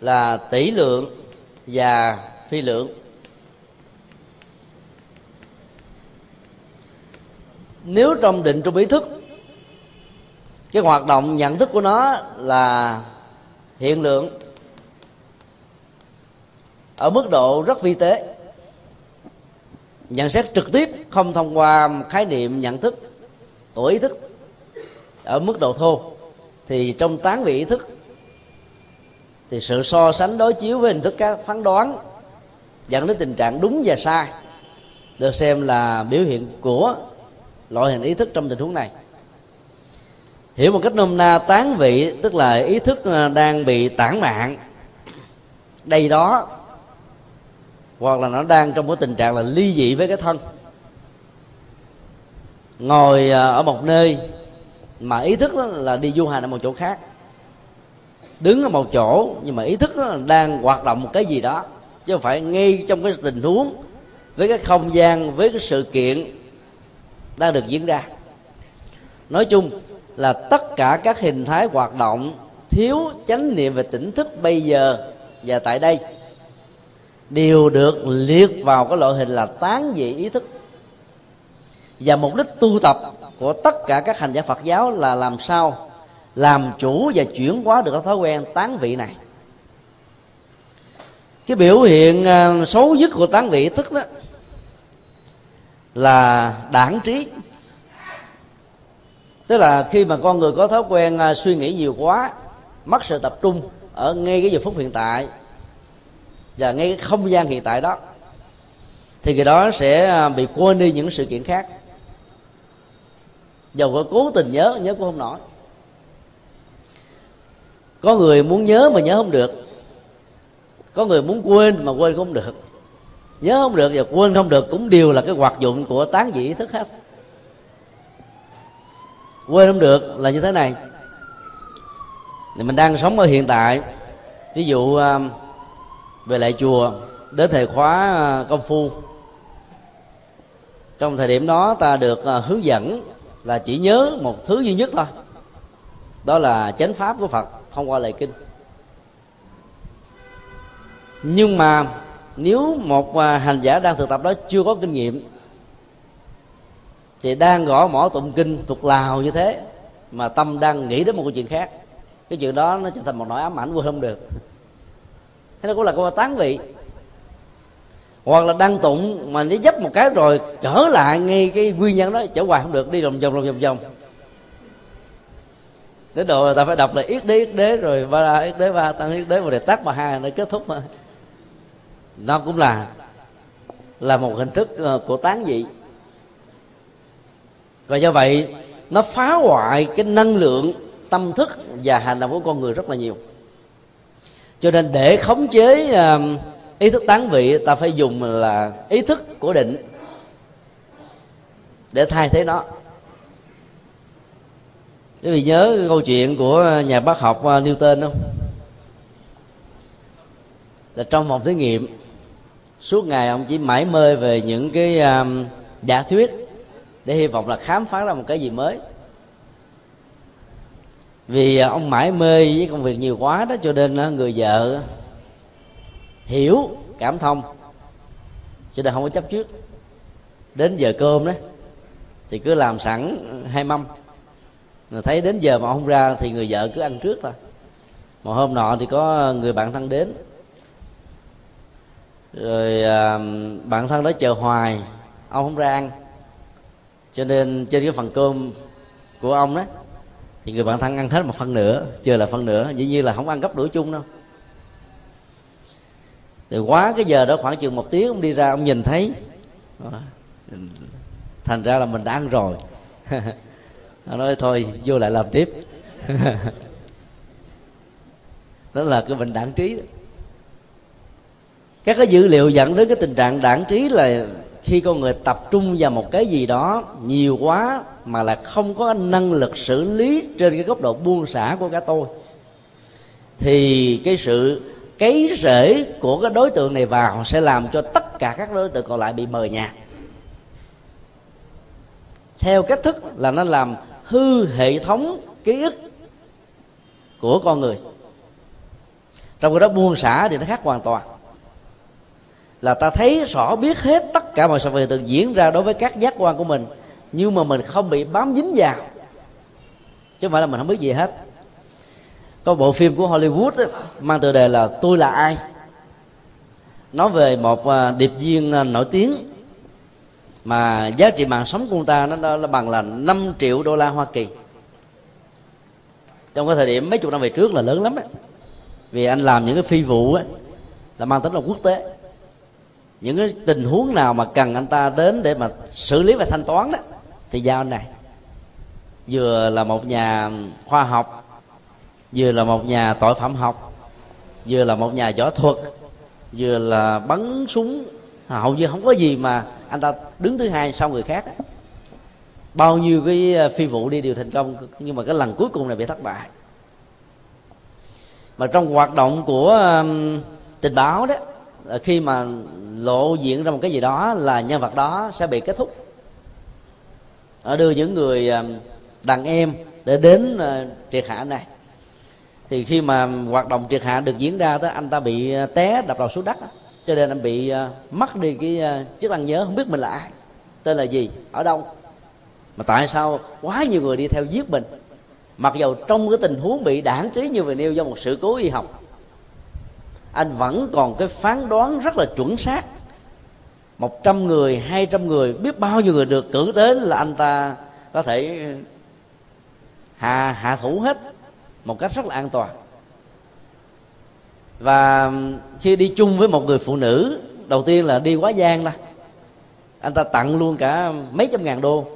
Speaker 1: là tỷ lượng và phi lượng. Nếu trong định, trong ý thức, cái hoạt động nhận thức của nó là hiện lượng ở mức độ rất vi tế, nhận xét trực tiếp không thông qua khái niệm nhận thức của ý thức ở mức độ thô, thì trong tán vị ý thức, thì sự so sánh đối chiếu với hình thức các phán đoán dẫn đến tình trạng đúng và sai được xem là biểu hiện của loại hình ý thức trong tình huống này. Hiểu một cách nôm na, tán vị, tức là ý thức à, đang bị tản mạn, đây đó, hoặc là nó đang trong cái tình trạng là ly dị với cái thân, ngồi à, ở một nơi mà ý thức là đi du hành ở một chỗ khác. Đứng ở một chỗ, nhưng mà ý thức đang hoạt động một cái gì đó. Chứ không phải ngay trong cái tình huống, với cái không gian, với cái sự kiện đang được diễn ra. Nói chung là tất cả các hình thái hoạt động thiếu chánh niệm về tỉnh thức bây giờ và tại đây đều được liệt vào cái loại hình là tán dị ý thức. Và mục đích tu tập của tất cả các hành giả Phật giáo là làm sao làm chủ và chuyển hóa được cái thói quen tán vị này. Cái biểu hiện à, xấu nhất của tán vị thức đó là đảng trí. Tức là khi mà con người có thói quen à, suy nghĩ nhiều quá, mất sự tập trung ở ngay cái giờ phút hiện tại và ngay cái không gian hiện tại đó, thì người đó sẽ à, bị quên đi những sự kiện khác dầu có cố tình nhớ nhớ cũng không nổi. Có người muốn nhớ mà nhớ không được. Có người muốn quên mà quên không được. Nhớ không được và quên không được cũng đều là cái hoạt dụng của tán dị ý thức hết quên không được là như thế này. Thì mình đang sống ở hiện tại. Ví dụ à, về lại chùa, đến thời khóa à, công phu. Trong thời điểm đó ta được à, hướng dẫn là chỉ nhớ một thứ duy nhất thôi. Đó là chánh pháp của phật, thông qua lời kinh. Nhưng mà nếu một à, hành giả đang thực tập đó chưa có kinh nghiệm, thì đang gõ mỏ tụng kinh thuộc lào như thế, mà tâm đang nghĩ đến một chuyện khác, cái chuyện đó nó trở thành một nỗi ám ảnh quên không được. Thế nó cũng là câu tán vị hoặc là đăng tụng mà nó dấp một cái rồi trở lại ngay cái nguyên nhân đó trở hoài không được đi vòng vòng vòng vòng. Vòng đến độ ta phải đọc là yết đế yết đế rồi ba la yết đế ba tăng yết đế và đề tắt mà hai nó kết thúc mà. Nó cũng là là một hình thức ờ, của tán dị. Và do vậy nó phá hoại cái năng lượng tâm thức và hành động của con người rất là nhiều. Cho nên để khống chế uh, ý thức tán vị ta phải dùng là ý thức của định để thay thế nó. Quý vị nhớ cái câu chuyện của nhà bác học uh, Newton không? Là trong một thí nghiệm suốt ngày ông chỉ mãi mê về những cái um, giả thuyết để hy vọng là khám phá ra một cái gì mới. Vì uh, ông mãi mê với công việc nhiều quá đó cho nên uh, người vợ hiểu cảm thông. Cho nên không có chấp trước. Đến giờ cơm đó thì cứ làm sẵn hai mâm. Rồi thấy đến giờ mà không ra thì người vợ cứ ăn trước thôi. Một hôm nọ thì có người bạn thân đến. Rồi à, bạn thân đó chờ hoài ông không ra ăn. Cho nên trên cái phần cơm của ông đó thì người bạn thân ăn hết một phân nửa chưa là phân nửa dĩ nhiên là không ăn gấp đũa chung đâu thì quá cái giờ đó khoảng chừng một tiếng ông đi ra, ông nhìn thấy. Ờ, thành ra là mình đã ăn rồi. Ông nói, thôi, vô lại làm tiếp. Đó là cái bệnh đảng trí đó. các cái dữ liệu dẫn đến cái tình trạng đảng trí là khi con người tập trung vào một cái gì đó nhiều quá mà là không có năng lực xử lý trên cái góc độ buông xả của cả tôi, thì cái sự cấy rễ của cái đối tượng này vào sẽ làm cho tất cả các đối tượng còn lại bị mờ nhạt. Theo cách thức là nó làm hư hệ thống ký ức của con người. Trong cái đó buông xả thì nó khác hoàn toàn. Là ta thấy rõ biết hết tất cả mọi sự việc tượng diễn ra đối với các giác quan của mình, nhưng mà mình không bị bám dính vào. Chứ không phải là mình không biết gì hết có bộ phim của Hollywood ấy, mang tựa đề là tôi là ai? Nói về một à, điệp viên à, nổi tiếng mà giá trị mạng sống của ông ta nó là bằng là 5 triệu đô la Hoa Kỳ. Trong cái thời điểm mấy chục năm về trước là lớn lắm ấy. vì anh làm những cái phi vụ ấy, là mang tính là quốc tế. Những cái tình huống nào mà cần anh ta đến để mà xử lý và thanh toán đó thì giao anh này. Vừa là một nhà khoa học vừa là một nhà tội phạm học, vừa là một nhà võ thuật, vừa là bắn súng. À, hầu như không có gì mà anh ta đứng thứ hai sau người khác bao nhiêu cái à, phi vụ đi đều thành công, nhưng mà cái lần cuối cùng này bị thất bại. Mà trong hoạt động của tình báo đó à, khi mà lộ diện ra một cái gì đó là nhân vật đó sẽ bị kết thúc. Ở đưa những người đàn em để đến triệt hạ này thì khi mà hoạt động triệt hạ được diễn ra đó, anh ta bị ờ, té đập đầu xuống đất cho nên anh bị ờ, mất đi cái ờ, chức năng nhớ, không biết mình là ai, tên là gì, ở đâu. Mà tại sao quá nhiều người đi theo giết mình? Mặc dầu trong cái tình huống bị đảng trí như vừa nêu do một sự cố y học, anh vẫn còn cái phán đoán rất là chuẩn xác. Một trăm người, hai trăm người, biết bao nhiêu người được cử đến là anh ta có thể hạ hạ thủ hết một cách rất là an toàn. Và khi đi chung với một người phụ nữ đầu tiên là đi quá gian là anh ta tặng luôn cả mấy trăm ngàn đô.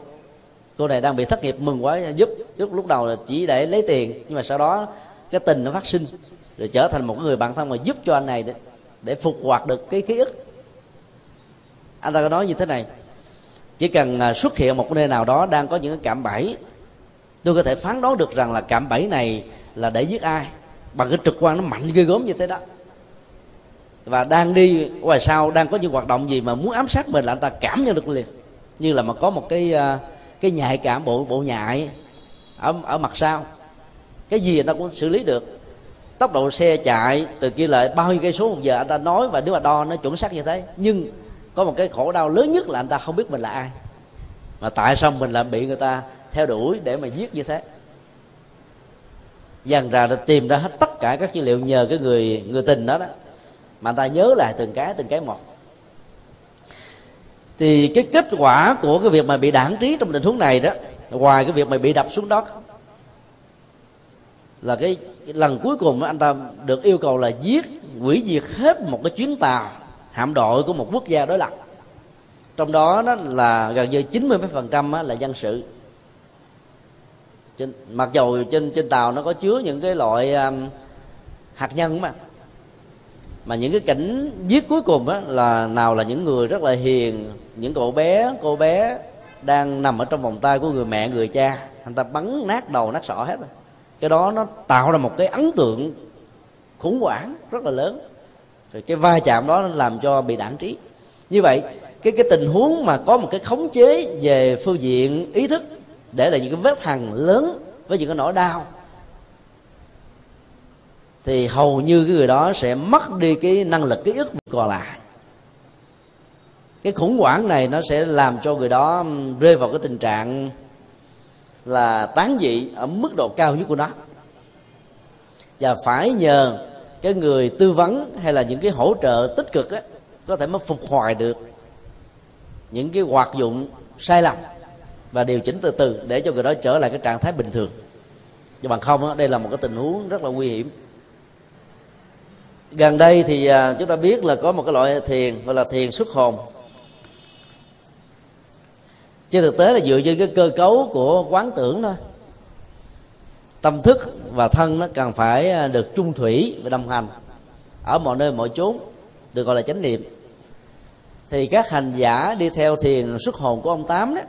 Speaker 1: Cô này đang bị thất nghiệp mừng quá giúp giúp lúc đầu là chỉ để lấy tiền. Nhưng mà sau đó cái tình nó phát sinh rồi trở thành một người bạn thân mà giúp cho anh này để, để phục hoạt được cái ký ức. Anh ta có nói như thế này chỉ cần à, xuất hiện một nơi nào đó đang có những cái cảm bẫy tôi có thể phán đoán được rằng là cảm bẫy này là để giết ai. Bằng cái trực quan nó mạnh ghê gớm như thế đó. Và đang đi ngoài sau đang có những hoạt động gì mà muốn ám sát mình là anh ta cảm nhận được liền. Như là mà có một cái à, cái nhạy cảm, bộ bộ nhại ở ở mặt sau. Cái gì người ta cũng xử lý được. Tốc độ xe chạy từ kia lại bao nhiêu cây số một giờ, anh ta nói và nếu mà đo nó chuẩn xác như thế. Nhưng có một cái khổ đau lớn nhất là anh ta không biết mình là ai. Mà tại sao mình lại bị người ta theo đuổi để mà giết như thế. Dần ra tìm ra hết tất cả các dữ liệu nhờ cái người người tình đó đó. Mà anh ta nhớ lại từng cái từng cái một. Thì cái kết quả của cái việc mà bị đảng trí trong tình huống này đó ngoài cái việc mà bị đập xuống đất là cái, cái lần cuối cùng anh ta được yêu cầu là giết hủy diệt hết một cái chuyến tàu hạm đội của một quốc gia đối lập. Trong đó đó là gần như 90% là dân sự trên, mặc dầu trên trên tàu nó có chứa những cái loại um, hạt nhân mà. Mà những cái cảnh giết cuối cùng á, là nào là những người rất là hiền những cậu bé cô bé đang nằm ở trong vòng tay của người mẹ người cha. Anh ta bắn nát đầu nát sọ hết rồi. Cái đó nó tạo ra một cái ấn tượng khủng hoảng rất là lớn. Rồi cái va chạm đó nó làm cho bị đảng trí. Như vậy cái cái tình huống mà có một cái khống chế về phương diện ý thức để là những cái vết hằn lớn với những cái nỗi đau. Thì hầu như cái người đó sẽ mất đi cái năng lực ký ức còn lại. Cái khủng hoảng này nó sẽ làm cho người đó rơi vào cái tình trạng là tán dị ở mức độ cao nhất của nó. Và phải nhờ cái người tư vấn hay là những cái hỗ trợ tích cực á, có thể mới phục hồi được những cái hoạt dụng sai lầm và điều chỉnh từ từ để cho người đó trở lại cái trạng thái bình thường. Nhưng bằng không đó, đây là một cái tình huống rất là nguy hiểm. Gần đây thì à, chúng ta biết là có một cái loại thiền gọi là thiền xuất hồn. Trên thực tế là dựa trên cái cơ cấu của quán tưởng thôi. Tâm thức và thân nó cần phải à, được trung thủy và đồng hành ở mọi nơi mọi chốn được gọi là chánh niệm. Thì các hành giả đi theo thiền xuất hồn của ông tám đó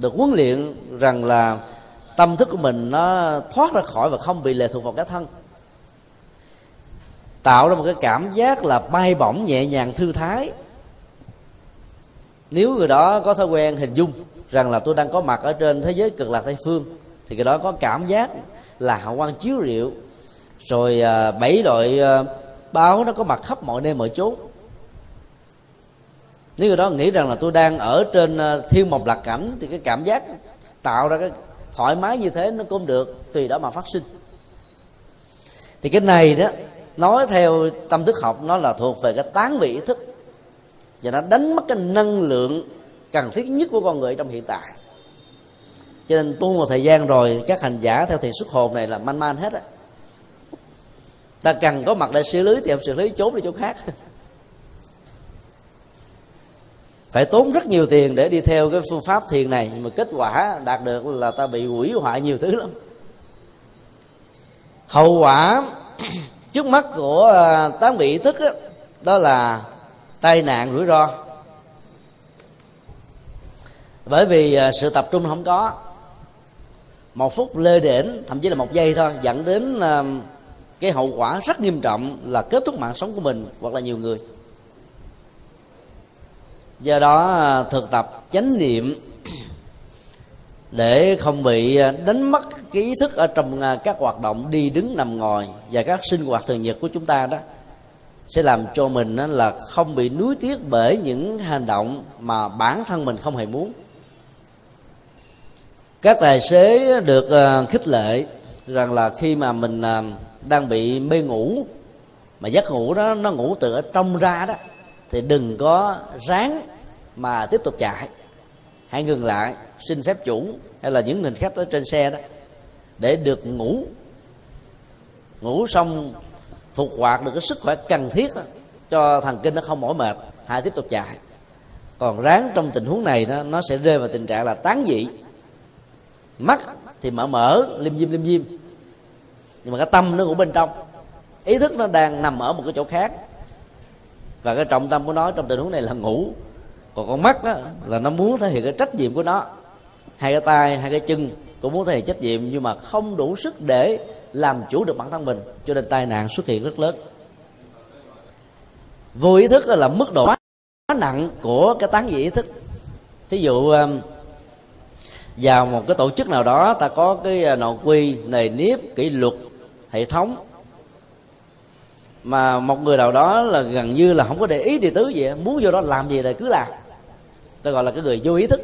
Speaker 1: được huấn luyện rằng là tâm thức của mình nó thoát ra khỏi và không bị lệ thuộc vào cái thân. Tạo ra một cái cảm giác là bay bổng nhẹ nhàng thư thái. Nếu người đó có thói quen hình dung rằng là tôi đang có mặt ở trên thế giới cực lạc tây phương, thì cái đó có cảm giác là hào quang chiếu rượu. Rồi à, bảy loại à, báo nó có mặt khắp mọi nơi mọi chốn nếu người đó nghĩ rằng là tôi đang ở trên ờ, thiên mộc lạc cảnh, thì cái cảm giác tạo ra cái thoải mái như thế nó cũng được, tùy đó mà phát sinh. Thì cái này đó, nói theo tâm thức học, nó là thuộc về cái tán vị ý thức. Và nó đánh mất cái năng lượng cần thiết nhất của con người trong hiện tại. Cho nên tu một thời gian rồi, các hành giả theo thiền xuất hồn này là man man hết á. Ta cần có mặt để xử lý thì em xử lý trốn đi chỗ khác. phải tốn rất nhiều tiền để đi theo cái phương pháp thiền này nhưng mà kết quả đạt được là ta bị hủy hoại nhiều thứ lắm. Hậu quả trước mắt của à, tán bị thức đó, đó là tai nạn rủi ro. Bởi vì à, sự tập trung không có. Một phút lê đễnh thậm chí là một giây thôi dẫn đến à, cái hậu quả rất nghiêm trọng là kết thúc mạng sống của mình hoặc là nhiều người do đó à, thực tập chánh niệm để không bị à, đánh mất cái ý thức ở trong à, các hoạt động đi đứng nằm ngồi và các sinh hoạt thường nhật của chúng ta đó, sẽ làm cho mình là không bị nuối tiếc bởi những hành động mà bản thân mình không hề muốn. Các tài xế được khích lệ rằng là khi mà mình đang bị mê ngủ, mà giấc ngủ đó, nó ngủ từ ở trong ra đó thì đừng có ráng mà tiếp tục chạy. Hãy ngừng lại xin phép chủ hay là những người khách ở trên xe đó để được ngủ. Ngủ xong phục hoạt được cái sức khỏe cần thiết đó, cho thần kinh nó không mỏi mệt hãy tiếp tục chạy. Còn ráng trong tình huống này nó, nó sẽ rơi vào tình trạng là tán dị. Mắt thì mở mở lim dim lim dim. Nhưng mà cái tâm nó cũng bên trong. Ý thức nó đang nằm ở một cái chỗ khác và cái trọng tâm của nó trong tình huống này là ngủ. Còn con mắt đó, là nó muốn thể hiện cái trách nhiệm của nó. Hai cái tay hai cái chân cũng muốn thể hiện trách nhiệm nhưng mà không đủ sức để làm chủ được bản thân mình. Cho nên tai nạn xuất hiện rất lớn. Vô ý thức là mức độ quá nặng của cái tán dị ý thức. Thí dụ um, vào một cái tổ chức nào đó ta có cái à, nội quy nề nếp kỷ luật hệ thống mà một người nào đó là gần như là không có để ý địa tứ gì muốn vô đó làm gì thì cứ làm. Tôi gọi là cái người vô ý thức.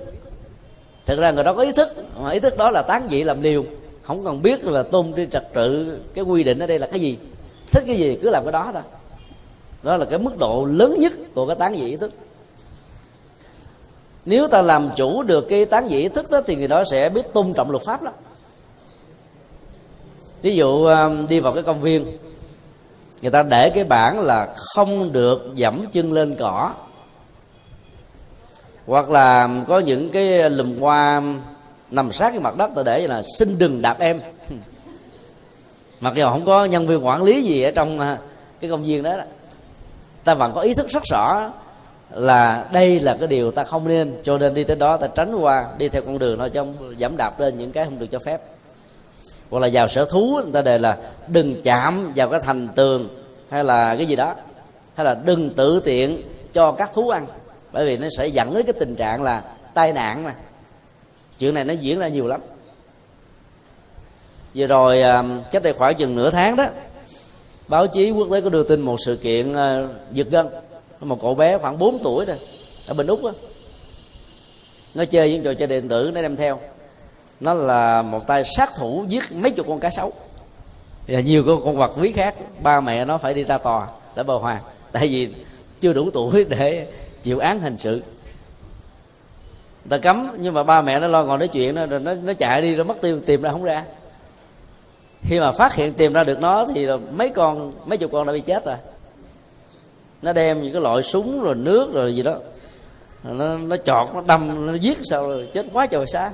Speaker 1: Thực ra người đó có ý thức, mà ý thức đó là tán dị làm liều. Không cần biết là tôn trên trật tự, cái quy định ở đây là cái gì. Thích cái gì cứ làm cái đó thôi. Đó là cái mức độ lớn nhất của cái tán dị ý thức. Nếu ta làm chủ được cái tán dị ý thức đó thì người đó sẽ biết tôn trọng luật pháp đó. Ví dụ um, đi vào cái công viên người ta để cái bảng là không được dẫm chân lên cỏ. Hoặc là có những cái lùm hoa nằm sát cái mặt đất ta để là xin đừng đạp em. Mặc dù không có nhân viên quản lý gì ở trong à, cái công viên đó, đó. Ta vẫn có ý thức rất rõ là đây là cái điều ta không nên. Cho nên đi tới đó ta tránh qua đi theo con đường thôi chứ không dẫm đạp lên những cái không được cho phép hoặc là vào sở thú, người ta đề là đừng chạm vào cái thành tường hay là cái gì đó, hay là đừng tự tiện cho các thú ăn. Bởi vì nó sẽ dẫn đến cái tình trạng là tai nạn mà. Chuyện này nó diễn ra nhiều lắm. Vừa rồi à, cách đây khoảng chừng nửa tháng đó, báo chí quốc tế có đưa tin một sự kiện à, giật gân. Một cậu bé khoảng 4 tuổi rồi ở bên úc đó nó chơi những trò chơi điện tử, nó đem theo nó là một tay sát thủ giết mấy chục con cá sấu. Và nhiều con con vật quý khác. Ba mẹ nó phải đi ra tòa để bầu hoàng tại vì chưa đủ tuổi để chịu án hình sự. Ta cấm nhưng mà ba mẹ nó lo ngồi nói chuyện nó rồi nó, nó chạy đi nó mất tiêu tìm ra không ra. Khi mà phát hiện tìm ra được nó thì là mấy con mấy chục con đã bị chết rồi. Nó đem những cái loại súng rồi nước rồi gì đó. Nó nó chọt nó đâm nó giết sao rồi chết quá trời xa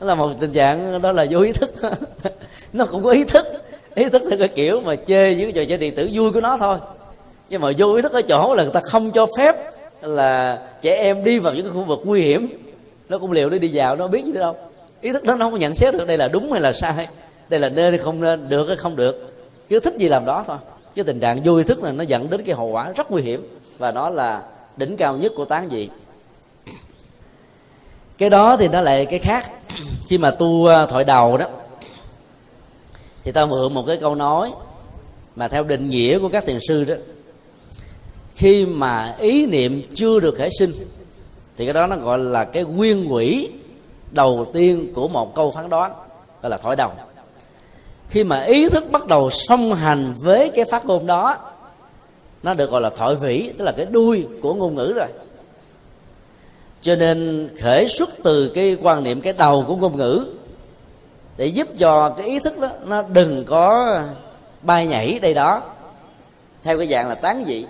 Speaker 1: nó là một tình trạng đó là vô ý thức. Nó cũng có ý thức. Ý thức theo cái kiểu mà chê những trò chơi điện tử vui của nó thôi. Nhưng mà vô ý thức ở chỗ là người ta không cho phép là trẻ em đi vào những cái khu vực nguy hiểm. Nó cũng liều để đi vào, nó biết gì đâu. Ý thức đó nó không nhận xét được đây là đúng hay là sai. Đây là nên hay không nên, được hay không được. Cứ thích gì làm đó thôi. Chứ tình trạng vô ý thức này nó dẫn đến cái hậu quả rất nguy hiểm. Và nó là đỉnh cao nhất của tán dị cái đó thì nó lại cái khác. Khi mà tu ờ, thoại đầu đó, thì ta mượn một cái câu nói mà theo định nghĩa của các thiền sư đó, khi mà ý niệm chưa được khởi sinh, thì cái đó nó gọi là cái nguyên quỷ đầu tiên của một câu phán đoán, gọi là thổi đầu. Khi mà ý thức bắt đầu song hành với cái phát ngôn đó, nó được gọi là thổi vĩ, tức là cái đuôi của ngôn ngữ rồi cho nên khởi xuất từ cái quan niệm cái đầu của ngôn ngữ để giúp cho cái ý thức đó, nó đừng có bay nhảy đây đó. Theo cái dạng là tán dị.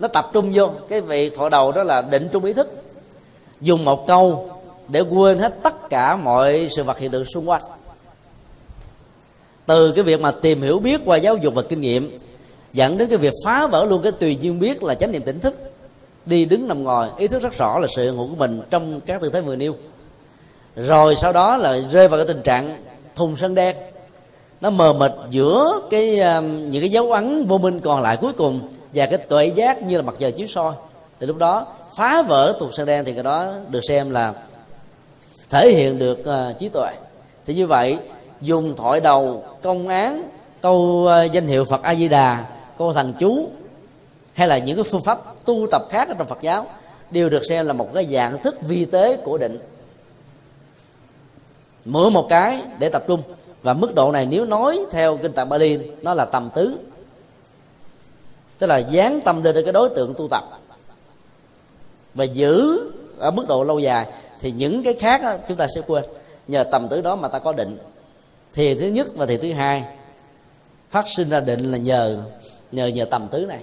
Speaker 1: Nó tập trung vô. Cái vị thọ đầu đó là định trung ý thức. Dùng một câu để quên hết tất cả mọi sự vật hiện tượng xung quanh. Từ cái việc mà tìm hiểu biết qua giáo dục và kinh nghiệm, dẫn đến cái việc phá vỡ luôn cái tùy duyên biết là chánh niệm tỉnh thức đi đứng nằm ngồi ý thức rất rõ là sự hiện hữu của mình trong các tư thế vừa nêu rồi sau đó là rơi vào cái tình trạng thùng sân đen. Nó mờ mịt giữa cái um, những cái dấu ấn vô minh còn lại cuối cùng và cái tuệ giác như là mặt trời chiếu soi. Thì lúc đó phá vỡ thùng sân đen thì cái đó được xem là thể hiện được uh, trí tuệ. Thì như vậy dùng thoại đầu công án câu uh, danh hiệu phật a di đà câu thần chú hay là những cái phương pháp tu tập khác ở trong phật giáo đều được xem là một cái dạng thức vi tế của định. Mượn một cái để tập trung. Và mức độ này nếu nói theo kinh tạng Bali nó là tầm tứ. Tức là dán tâm lên cái đối tượng tu tập. Và giữ ở mức độ lâu dài. Thì những cái khác đó, chúng ta sẽ quên. Nhờ tầm tứ đó mà ta có định. Thì thứ nhất và thì thứ hai phát sinh ra định là nhờ nhờ nhờ tầm tứ này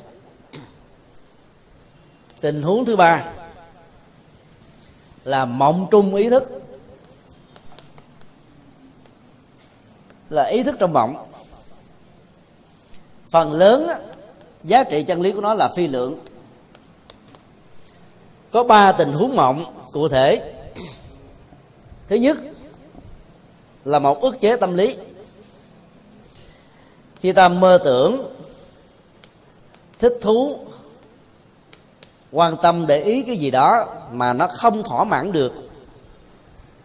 Speaker 1: tình huống thứ ba là mộng trung ý thức. Là ý thức trong mộng. Phần lớn giá trị chân lý của nó là phi lượng. Có ba tình huống mộng cụ thể. Thứ nhất là một ức chế tâm lý. Khi ta mơ tưởng, thích thú quan tâm để ý cái gì đó mà nó không thỏa mãn được,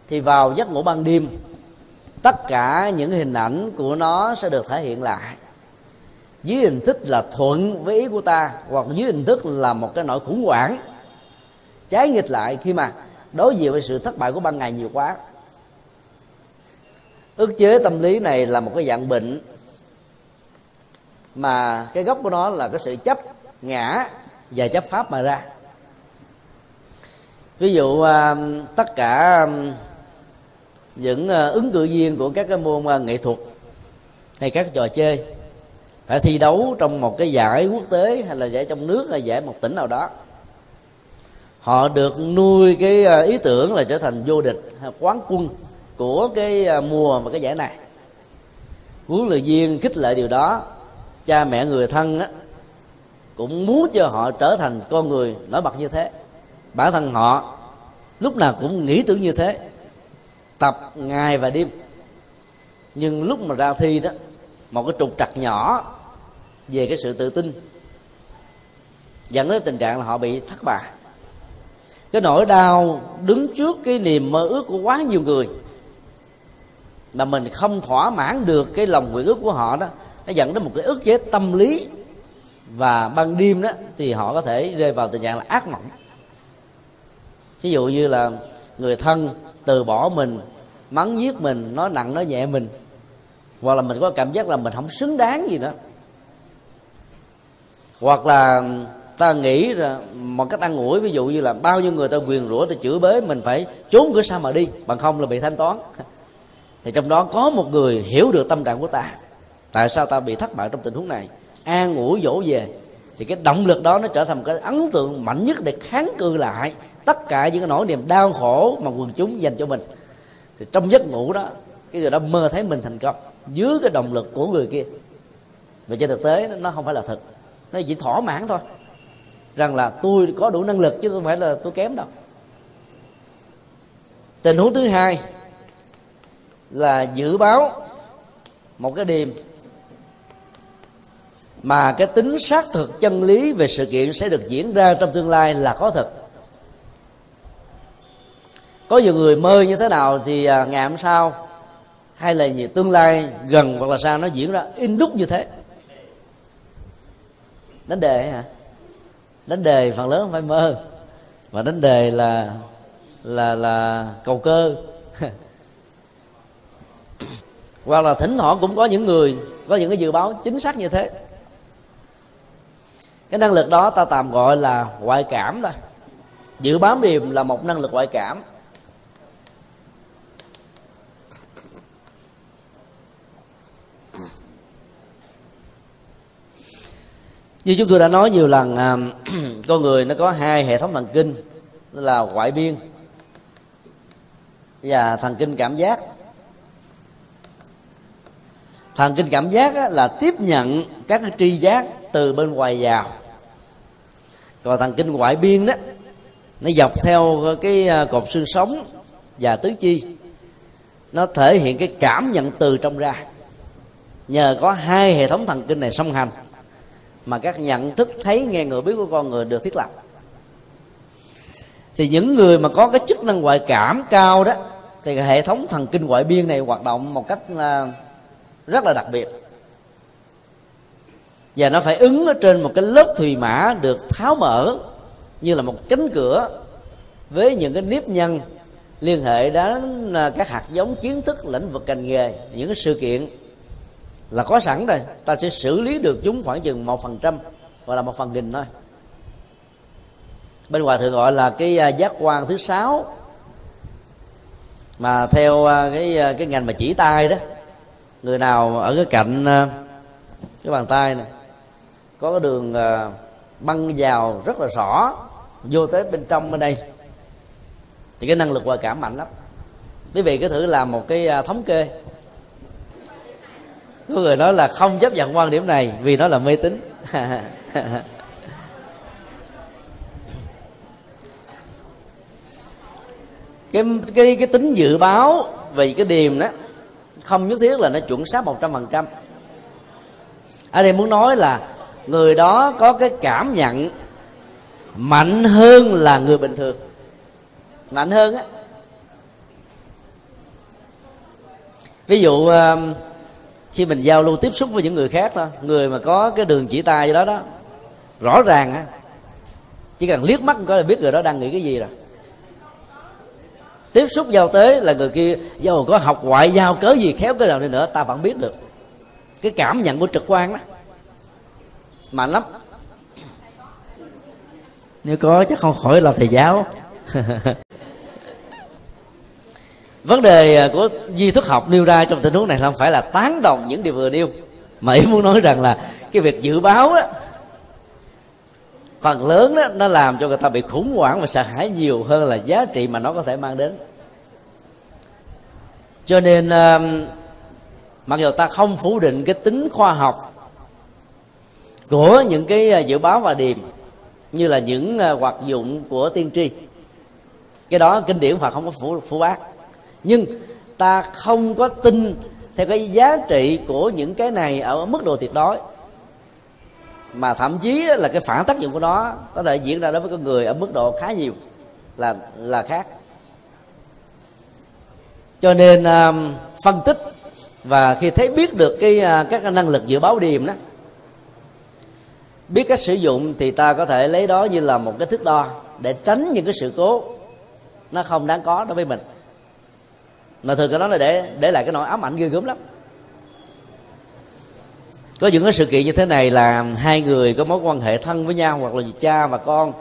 Speaker 1: thì vào giấc ngủ ban đêm, tất cả những hình ảnh của nó sẽ được thể hiện lại. Dưới hình thức là thuận với ý của ta, hoặc dưới hình thức là một cái nỗi khủng hoảng. Trái nghịch lại khi mà đối diện với sự thất bại của ban ngày nhiều quá. Ức chế tâm lý này là một cái dạng bệnh, mà cái gốc của nó là cái sự chấp ngã và chấp pháp mà ra. Ví dụ à, tất cả à, những à, ứng cử viên của các cái môn nghệ thuật hay các trò chơi phải thi đấu trong một cái giải quốc tế hay là giải trong nước hay giải một tỉnh nào đó. Họ được nuôi cái ý tưởng là trở thành vô địch quán quân của cái mùa và cái giải này. Huấn luyện viên khích lệ điều đó cha mẹ người thân á, cũng muốn cho họ trở thành con người nổi bật như thế. Bản thân họ lúc nào cũng nghĩ tưởng như thế, tập ngày và đêm. Nhưng lúc mà ra thi đó, một cái trục trặc nhỏ về cái sự tự tin, dẫn đến tình trạng là họ bị thất bại. Cái nỗi đau đứng trước cái niềm mơ ước của quá nhiều người mà mình không thỏa mãn được cái lòng nguyện ước của họ đó, nó dẫn đến một cái ức chế tâm lý và ban đêm đó, thì họ có thể rơi vào tình trạng là ác mộng. Ví dụ như là người thân từ bỏ mình, mắng giết mình, nói nặng, nói nhẹ mình. Hoặc là mình có cảm giác là mình không xứng đáng gì nữa hoặc là ta nghĩ là một cách ăn ủi, ví dụ như là bao nhiêu người ta quyền rủa, ta chửi bới mình phải trốn cửa sau mà đi, bằng không là bị thanh toán. Thì trong đó có một người hiểu được tâm trạng của ta. Tại sao ta bị thất bại trong tình huống này? An ủi dỗ về, thì cái động lực đó nó trở thành một cái ấn tượng mạnh nhất để kháng cự lại tất cả những cái nỗi niềm đau khổ mà quần chúng dành cho mình. Thì trong giấc ngủ đó, cái người đó mơ thấy mình thành công dưới cái động lực của người kia. Và trên thực tế nó không phải là thật, nó chỉ thỏa mãn thôi, rằng là tôi có đủ năng lực chứ không phải là tôi kém đâu. Tình huống thứ hai là dự báo một cái đêm mà cái tính xác thực chân lý về sự kiện sẽ được diễn ra trong tương lai là có thật. Có nhiều người mơ như thế nào thì à, ngày hôm sau hay là nhiều tương lai gần hoặc là xa nó diễn ra in đúc như thế. Đánh đề hả? Đánh đề phần lớn không phải mơ. Mà đánh đề là là là cầu cơ. Hoặc là thỉnh thoảng cũng có những người, có những cái dự báo chính xác như thế cái năng lực đó ta tạm gọi là ngoại cảm thôi dự bám điềm là một năng lực ngoại cảm. Như chúng tôi đã nói nhiều lần à, con người nó có hai hệ thống thần kinh là ngoại biên và thần kinh cảm giác. Thần kinh cảm giác là tiếp nhận các tri giác từ bên ngoài vào còn thần kinh ngoại biên đó, nó dọc theo cái à, cột xương sống và tứ chi. Nó thể hiện cái cảm nhận từ trong ra. Nhờ có hai hệ thống thần kinh này song hành mà các nhận thức thấy nghe người biết của con người được thiết lập. Thì những người mà có cái chức năng ngoại cảm cao đó, thì hệ thống thần kinh ngoại biên này hoạt động một cách à, rất là đặc biệt và nó phải ứng ở trên một cái lớp thùy mã được tháo mở như là một cánh cửa với những cái nếp nhân liên hệ đến à, các hạt giống kiến thức, lĩnh vực ngành nghề, những cái sự kiện là có sẵn rồi. Ta sẽ xử lý được chúng khoảng chừng một phần trăm hoặc là một phần nghìn thôi. Bên ngoài thường gọi là cái à, giác quan thứ sáu. Mà theo à, cái cái ngành mà chỉ tay đó, người nào ở cái cạnh cái bàn tay này có cái đường à, băng vào rất là rõ, vô tới bên trong bên đây. Thì cái năng lực ngoại cảm mạnh lắm. Quý vị cứ thử làm một cái à, thống kê. Có người nói là không chấp nhận quan điểm này vì nó là mê tín. Cái cái cái tính dự báo về cái điềm đó, không nhất thiết là nó chuẩn xác một trăm phần trăm. Ở đây muốn nói là người đó có cái cảm nhận mạnh hơn là người bình thường. Mạnh hơn á. Ví dụ um, khi mình giao lưu tiếp xúc với những người khác thôi, người mà có cái đường chỉ tay gì đó đó, rõ ràng á, chỉ cần liếc mắt có là biết người đó đang nghĩ cái gì rồi. Tiếp xúc giao tế là người kia, dầu có học ngoại giao cớ gì khéo cái nào đi nữa, ta vẫn biết được. Cái cảm nhận của trực quan đó mạnh lắm. Nếu có chắc không khỏi làm thầy giáo. Vấn đề à, của di thức học nêu ra trong tình huống này không phải là tán đồng những điều vừa nêu mà ý muốn nói rằng là cái việc dự báo á phần lớn đó nó làm cho người ta bị khủng hoảng và sợ hãi nhiều hơn là giá trị mà nó có thể mang đến. Cho nên uh, mặc dù ta không phủ định cái tính khoa học của những cái à, dự báo và điềm như là những à, hoạt dụng của tiên tri. Cái đó kinh điển phật không có phủ, phủ bác nhưng ta không có tin theo cái giá trị của những cái này ở mức độ tuyệt đối. Mà thậm chí là cái phản tác dụng của nó có thể diễn ra đối với con người ở mức độ khá nhiều là là khác. Cho nên à, phân tích và khi thấy biết được cái các năng lực dự báo điềm đó biết cách sử dụng thì ta có thể lấy đó như là một cái thước đo để tránh những cái sự cố. Nó không đáng có đối với mình. Mà thường cái đó là để để lại cái nỗi ám ảnh ghê gớm lắm. Có những cái sự kiện như thế này là hai người có mối quan hệ thân với nhau hoặc là cha và con,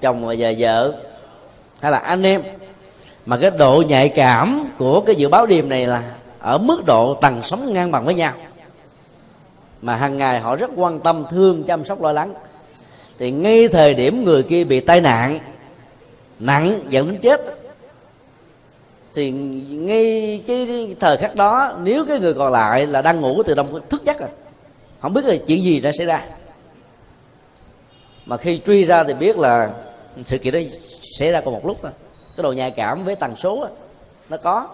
Speaker 1: chồng và vợ hay là anh em. Mà cái độ nhạy cảm của cái dự báo điềm này là ở mức độ tầng sống ngang bằng với nhau mà hàng ngày họ rất quan tâm thương chăm sóc lo lắng. Thì ngay thời điểm người kia bị tai nạn nặng dẫn đến chết thì ngay cái thời khắc đó nếu cái người còn lại là đang ngủ từ đông thức chắc rồi. Không biết là chuyện gì đã xảy ra. Mà khi truy ra thì biết là sự kiện đó xảy ra còn một lúc thôi. Cái độ nhạy cảm với tần số đó, nó có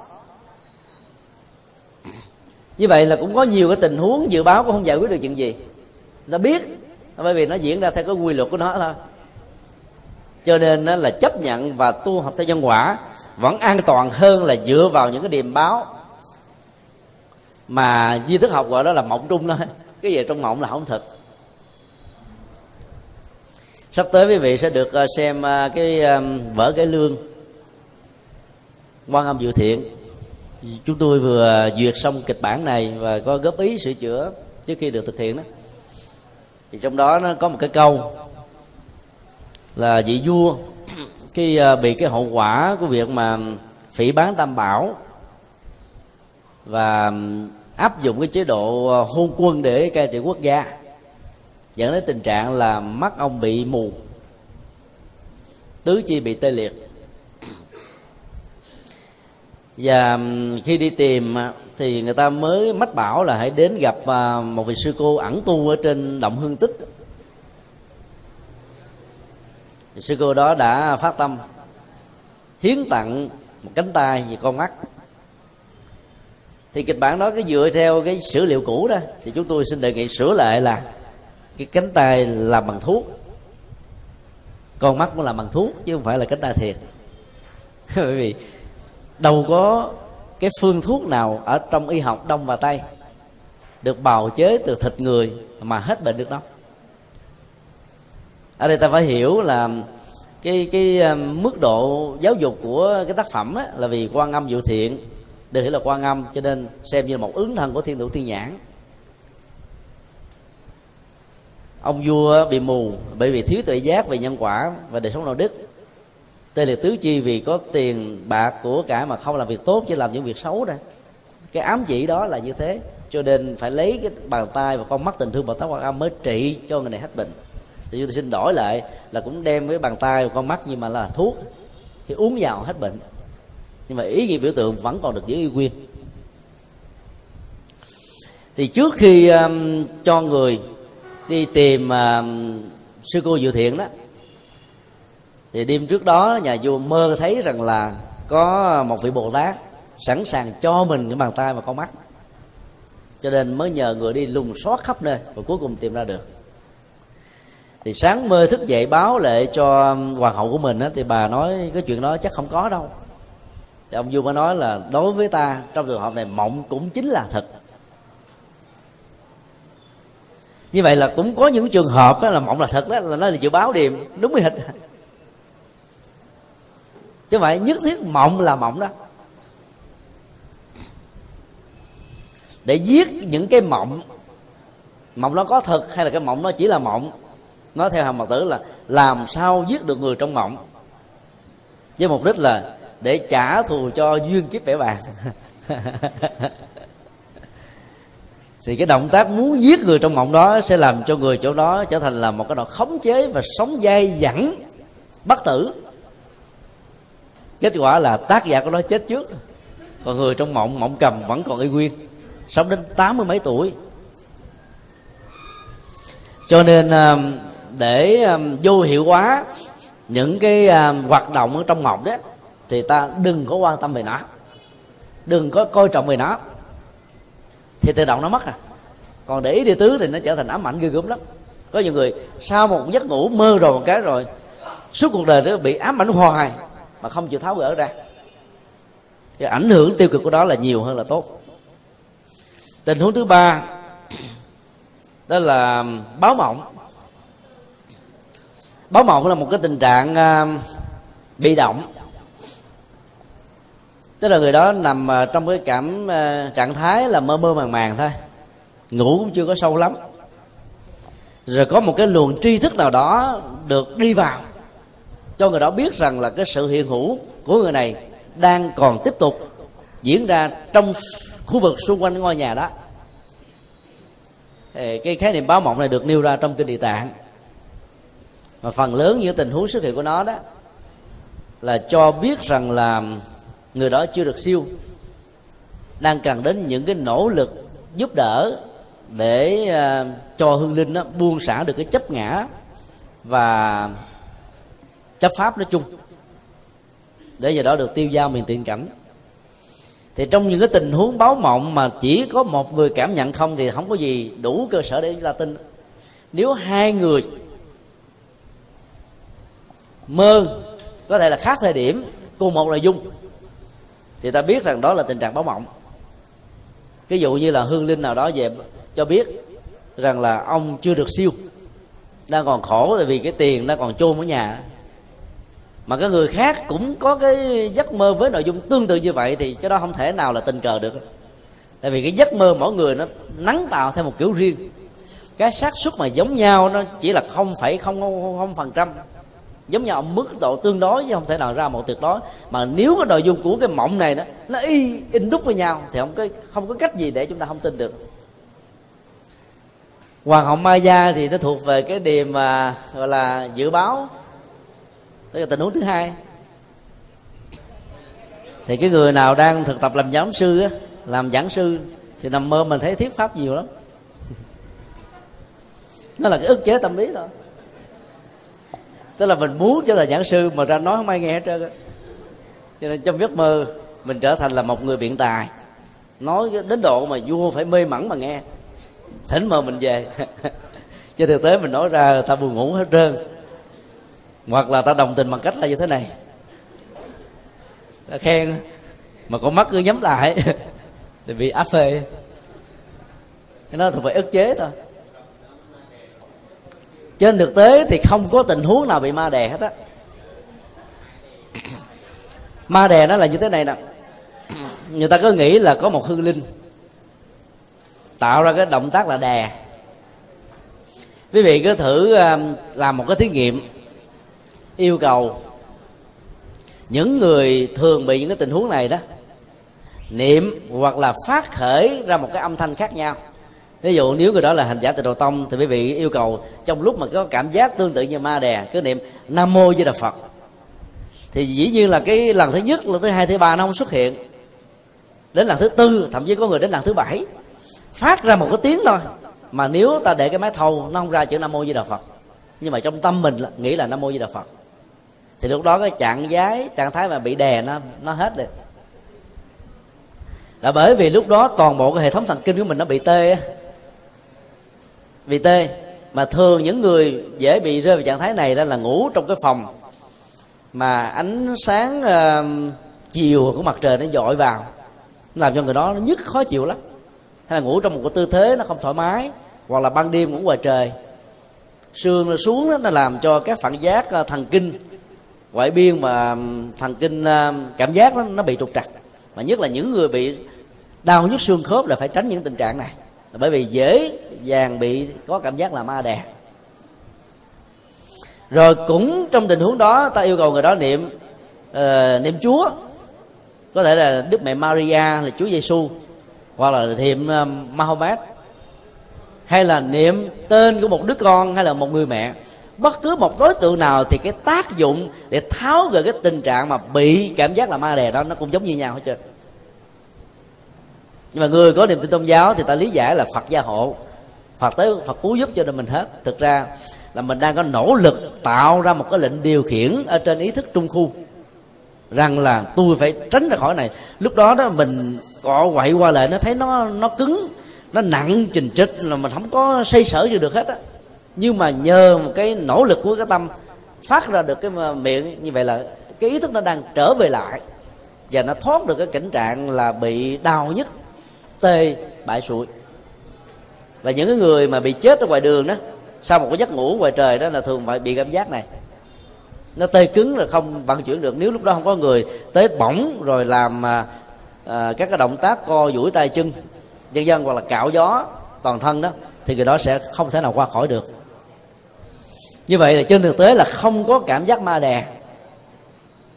Speaker 1: như vậy là cũng có nhiều cái tình huống dự báo cũng không giải quyết được chuyện gì. Ta biết, bởi vì nó diễn ra theo cái quy luật của nó thôi. Cho nên là chấp nhận và tu học theo nhân quả, vẫn an toàn hơn là dựa vào những cái điềm báo. Mà di thức học gọi đó là mộng trung thôi cái gì trong mộng là không thật sắp tới quý vị sẽ được ờ, xem ờ, cái vở cái lương. Quan âm diệu thiện chúng tôi vừa duyệt xong kịch bản này và có góp ý sửa chữa trước khi được thực hiện đó. Thì trong đó nó có một cái câu là vị vua, khi à, bị cái hậu quả của việc mà phỉ bán tam bảo và áp dụng cái chế độ à, hôn quân để cai trị quốc gia, dẫn đến tình trạng là mắt ông bị mù, tứ chi bị tê liệt và khi đi tìm à, thì người ta mới mách bảo là hãy đến gặp à, một vị sư cô ẩn tu ở trên động hương tích. Sư cô đó đã phát tâm, hiến tặng một cánh tay và con mắt. Thì kịch bản đó cái dựa theo cái sử liệu cũ đó. Thì chúng tôi xin đề nghị sửa lại là cái cánh tay làm bằng thuốc. Con mắt cũng làm bằng thuốc chứ không phải là cánh tay thiệt. Bởi vì đâu có cái phương thuốc nào ở trong y học đông và tây được bào chế từ thịt người mà hết bệnh được đâu. Ở đây ta phải hiểu là cái cái ờ, mức độ giáo dục của cái tác phẩm á, là vì quan âm diệu thiện được hiểu là quan âm cho nên xem như là một ứng thân của thiên thủ thiên nhãn. Ông vua bị mù bởi vì thiếu tự giác về nhân quả và đời sống đạo đức tê liệt tứ chi vì có tiền bạc của cả mà không làm việc tốt chỉ làm những việc xấu ra cái ám chỉ đó là như thế. Cho nên phải lấy cái bàn tay và con mắt tình thương bồ tát quan âm mới trị cho người này hết bệnh. Thì chúng tôi xin đổi lại là cũng đem cái bàn tay và con mắt nhưng mà là thuốc thì uống vào hết bệnh. Nhưng mà ý nghĩa biểu tượng vẫn còn được giữ y quyên. thì trước khi um, cho người đi tìm uh, sư cô diệu thiện đó thì đêm trước đó nhà vua mơ thấy rằng là có một vị bồ tát sẵn sàng cho mình cái bàn tay và con mắt. Cho nên mới nhờ người đi lùng xót khắp nơi và cuối cùng tìm ra được. Thì sáng mơ thức dậy báo lệ cho hoàng hậu của mình á, thì bà nói cái chuyện đó chắc không có đâu. Thì ông vua mới nói là đối với ta trong trường hợp này mộng cũng chính là thật. Như vậy là cũng có những trường hợp đó là mộng là thật đó là nó là dự báo điềm đúng với thật chứ vậy nhất thiết mộng là mộng đó. Để giết những cái mộng mộng nó có thật hay là cái mộng nó chỉ là mộng? Nó theo hàm mật tử là làm sao giết được người trong mộng? Với mục đích là để trả thù cho duyên kiếp vẻ bạn thì cái động tác muốn giết người trong mộng đó sẽ làm cho người chỗ đó trở thành là một cái đoạn khống chế và sống dai dẳng bất tử kết quả là tác giả của nó chết trước. Còn người trong mộng mộng cầm vẫn còn y nguyên. Sống đến tám mươi mấy tuổi. Cho nên um, để um, vô hiệu hóa những cái um, hoạt động ở trong mộng đó, thì ta đừng có quan tâm về nó. Đừng có coi trọng về nó. Thì tự động nó mất à. Còn để ý đi tứ thì nó trở thành ám ảnh ghê gớm lắm. Có nhiều người sau một giấc ngủ mơ rồi một cái rồi, suốt cuộc đời nó bị ám ảnh hoài mà không chịu tháo gỡ ra. Cái ảnh hưởng tiêu cực của đó là nhiều hơn là tốt. Tình huống thứ ba, đó là um, báo mộng. Báo mộng là một cái tình trạng um, bị động. Tức là người đó nằm ờ, trong cái cảm ờ, trạng thái là mơ mơ màng màng thôi. Ngủ cũng chưa có sâu lắm. Rồi có một cái luồng tri thức nào đó được đi vào cho người đó biết rằng là cái sự hiện hữu của người này đang còn tiếp tục diễn ra trong khu vực xung quanh ngôi nhà đó. Cái khái niệm báo mộng này được nêu ra trong kinh địa tạng. Mà phần lớn những tình huống xuất hiện của nó đó là cho biết rằng là người đó chưa được siêu, đang cần đến những cái nỗ lực giúp đỡ để à, cho hương linh đó buông xả được cái chấp ngã và chấp pháp nói chung. Để giờ đó được tiêu giao miền tiện cảnh. Thì trong những cái tình huống báo mộng mà chỉ có một người cảm nhận không thì không có gì đủ cơ sở để chúng ta tin. Nếu hai người mơ, có thể là khác thời điểm, cùng một nội dung, thì ta biết rằng đó là tình trạng báo mộng. Ví dụ như là hương linh nào đó về cho biết rằng là ông chưa được siêu, đang còn khổ tại vì cái tiền đang còn chôn ở nhà mà cái người khác cũng có cái giấc mơ với nội dung tương tự như vậy thì cái đó không thể nào là tình cờ được. Tại vì cái giấc mơ mỗi người nó nắng tạo theo một kiểu riêng. Cái xác suất mà giống nhau nó chỉ là không phẩy không không phần trăm. Giống nhau ở mức độ tương đối chứ không thể nào ra một tuyệt đối. Mà nếu cái nội dung của cái mộng này đó, nó y, in đúc với nhau thì không có không có cách gì để chúng ta không tin được. Hoàng hậu maya thì nó thuộc về cái điểm mà, gọi là dự báo tới là tình huống thứ hai. Thì cái người nào đang thực tập làm giáo sư á, làm giảng sư thì nằm mơ mình thấy thuyết pháp nhiều lắm. Nó là cái ức chế tâm lý thôi. Tức là mình muốn trở thành giảng sư mà ra nói không ai nghe hết trơn cho nên trong giấc mơ mình trở thành là một người biện tài. Nói đến độ mà vua phải mê mẩn mà nghe. Thỉnh mời mình về. Chứ thực tế mình nói ra ta buồn ngủ hết trơn hoặc là ta đồng tình bằng cách là như thế này. Ta khen, mà con mắt cứ nhắm lại. Thì bị áp phê. Cái đó thuộc về ức chế thôi. Trên thực tế thì không có tình huống nào bị ma đè hết á. Ma đè nó là như thế này nè. Người ta cứ nghĩ là có một hương linh. Tạo ra cái động tác là đè. Quý vị cứ thử um, làm một cái thí nghiệm yêu cầu. Những người thường bị những cái tình huống này đó, niệm hoặc là phát khởi ra một cái âm thanh khác nhau. Ví dụ nếu người đó là hành giả tịnh độ tông thì quý vị yêu cầu trong lúc mà có cảm giác tương tự như ma đè, cứ niệm nam mô di đà phật. Thì dĩ nhiên là cái lần thứ nhất, lần thứ hai, thứ ba nó không xuất hiện. Đến lần thứ tư, thậm chí có người đến lần thứ bảy, phát ra một cái tiếng thôi. Mà nếu ta để cái máy thâu, nó không ra chữ nam mô di đà phật. Nhưng mà trong tâm mình nghĩ là nam mô di đà phật thì lúc đó cái trạng giái trạng thái mà bị đè nó nó hết rồi là bởi vì lúc đó toàn bộ cái hệ thống thần kinh của mình nó bị tê bị tê. Mà thường những người dễ bị rơi vào trạng thái này đó là ngủ trong cái phòng mà ánh sáng uh, chiều của mặt trời nó dội vào. Làm cho người đó nó nhức khó chịu lắm. Hay là ngủ trong một cái tư thế nó không thoải mái hoặc là ban đêm ngủ ngoài trời. Sương nó xuống đó, nó làm cho các phản giác ờ, thần kinh ngoại biên mà thần kinh cảm giác nó, nó bị trục trặc. Mà nhất là những người bị đau nhức xương khớp là phải tránh những tình trạng này. Bởi vì dễ dàng bị có cảm giác là ma đè. Rồi cũng trong tình huống đó ta yêu cầu người đó niệm uh, niệm chúa. Có thể là đức mẹ maria là chúa giêsu hoặc là niệm uh, mahomet. Hay là niệm tên của một đứa con hay là một người mẹ bất cứ một đối tượng nào thì cái tác dụng để tháo gỡ cái tình trạng mà bị cảm giác là ma đè đó, nó cũng giống như nhau hết trơn. Nhưng mà người có niềm tin tôn giáo thì ta lý giải là phật gia hộ. Phật tới, phật cứu giúp cho nên mình hết. Thực ra là mình đang có nỗ lực tạo ra một cái lệnh điều khiển ở trên ý thức trung khu, rằng là tôi phải tránh ra khỏi này. Lúc đó đó mình cọ quậy qua lại, nó thấy nó nó cứng, nó nặng trình trịch là mình không có xây sở gì được hết á nhưng mà nhờ một cái nỗ lực của cái tâm phát ra được cái miệng như vậy là cái ý thức nó đang trở về lại và nó thoát được cái cảnh trạng là bị đau nhất tê bại sụi. Và những cái người mà bị chết ở ngoài đường đó sau một cái giấc ngủ ngoài trời đó là thường phải bị cảm giác này. Nó tê cứng là không vận chuyển được. Nếu lúc đó không có người tới bỏng rồi làm à, à, các cái động tác co duỗi tay chân dân dân hoặc là cạo gió toàn thân đó thì người đó sẽ không thể nào qua khỏi được như vậy là trên thực tế là không có cảm giác ma đè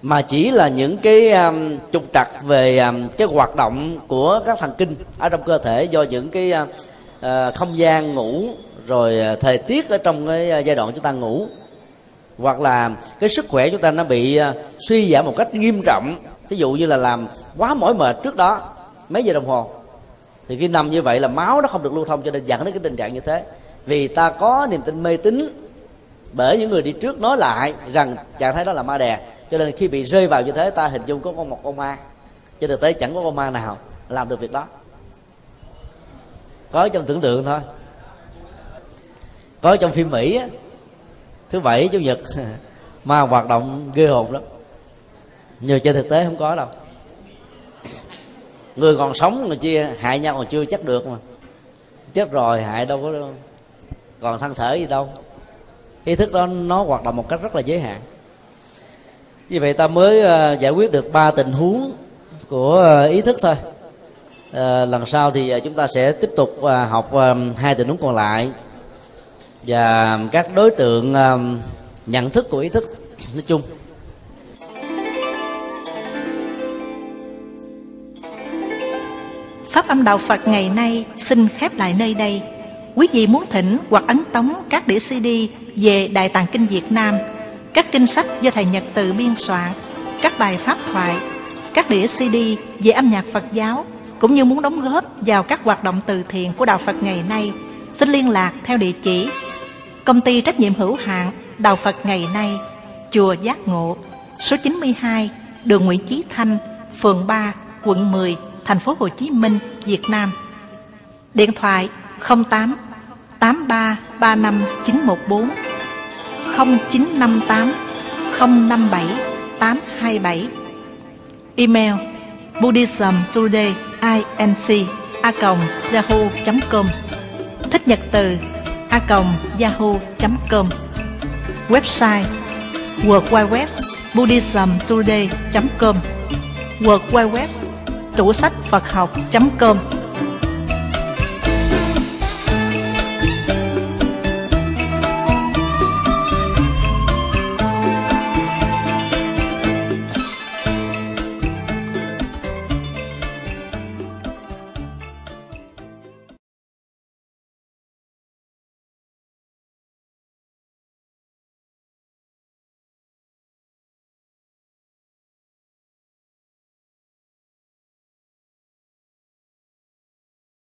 Speaker 1: mà chỉ là những cái um, trục trặc về um, cái hoạt động của các thần kinh ở trong cơ thể do những cái uh, uh không gian ngủ rồi uh, thời tiết ở trong cái uh, giai đoạn chúng ta ngủ. Hoặc là cái sức khỏe chúng ta nó bị uh, suy giảm một cách nghiêm trọng. Ví dụ như là làm quá mỏi mệt trước đó mấy giờ đồng hồ? Thì khi nằm như vậy là máu nó không được lưu thông cho nên dẫn đến cái tình trạng như thế. Vì ta có niềm tin mê tín bởi những người đi trước nói lại rằng trạng thái đó là ma đè. Cho nên khi bị rơi vào như thế ta hình dung có con một con ma. Trên thực tế chẳng có con ma nào làm được việc đó. Có trong tưởng tượng thôi. Có trong phim mỹ á, thứ bảy chủ nhật ma hoạt động ghê hồn lắm. Nhưng trên thực tế không có đâu. Người còn sống người chia hại nhau còn chưa chắc được mà. Chết rồi hại đâu có đâu. còn thân thể gì đâu ý thức đó nó hoạt động một cách rất là giới hạn. Như vậy ta mới ờ, giải quyết được ba tình huống của ờ, ý thức thôi. Ờ, lần sau thì chúng ta sẽ tiếp tục học hai tình huống còn lại và các đối tượng nhận thức của ý thức. Nói chung.
Speaker 2: Pháp âm đạo Phật ngày nay xin khép lại nơi đây. Quý vị muốn thỉnh hoặc ấn tống các đĩa CD về Đại Tạng Kinh Việt Nam các kinh sách do thầy Nhật Từ biên soạn, các bài pháp thoại, các đĩa CD về âm nhạc Phật giáo, cũng như muốn đóng góp vào các hoạt động từ thiện của Đạo Phật ngày nay, xin liên lạc theo địa chỉ Công ty trách nhiệm hữu hạn Đạo Phật ngày nay, Chùa Giác Ngộ, số 92, đường Nguyễn Chí Thanh, phường 3, quận 10, thành phố Hồ Chí Minh, Việt Nam. Điện thoại 08 83 35 914 0958 057 827 Email Buddhism Today inc a yahoo.com Thích nhật từ a yahoo.com Website World Wide Web buddhismtoday.com World Wide Web tủ sách Phật học.com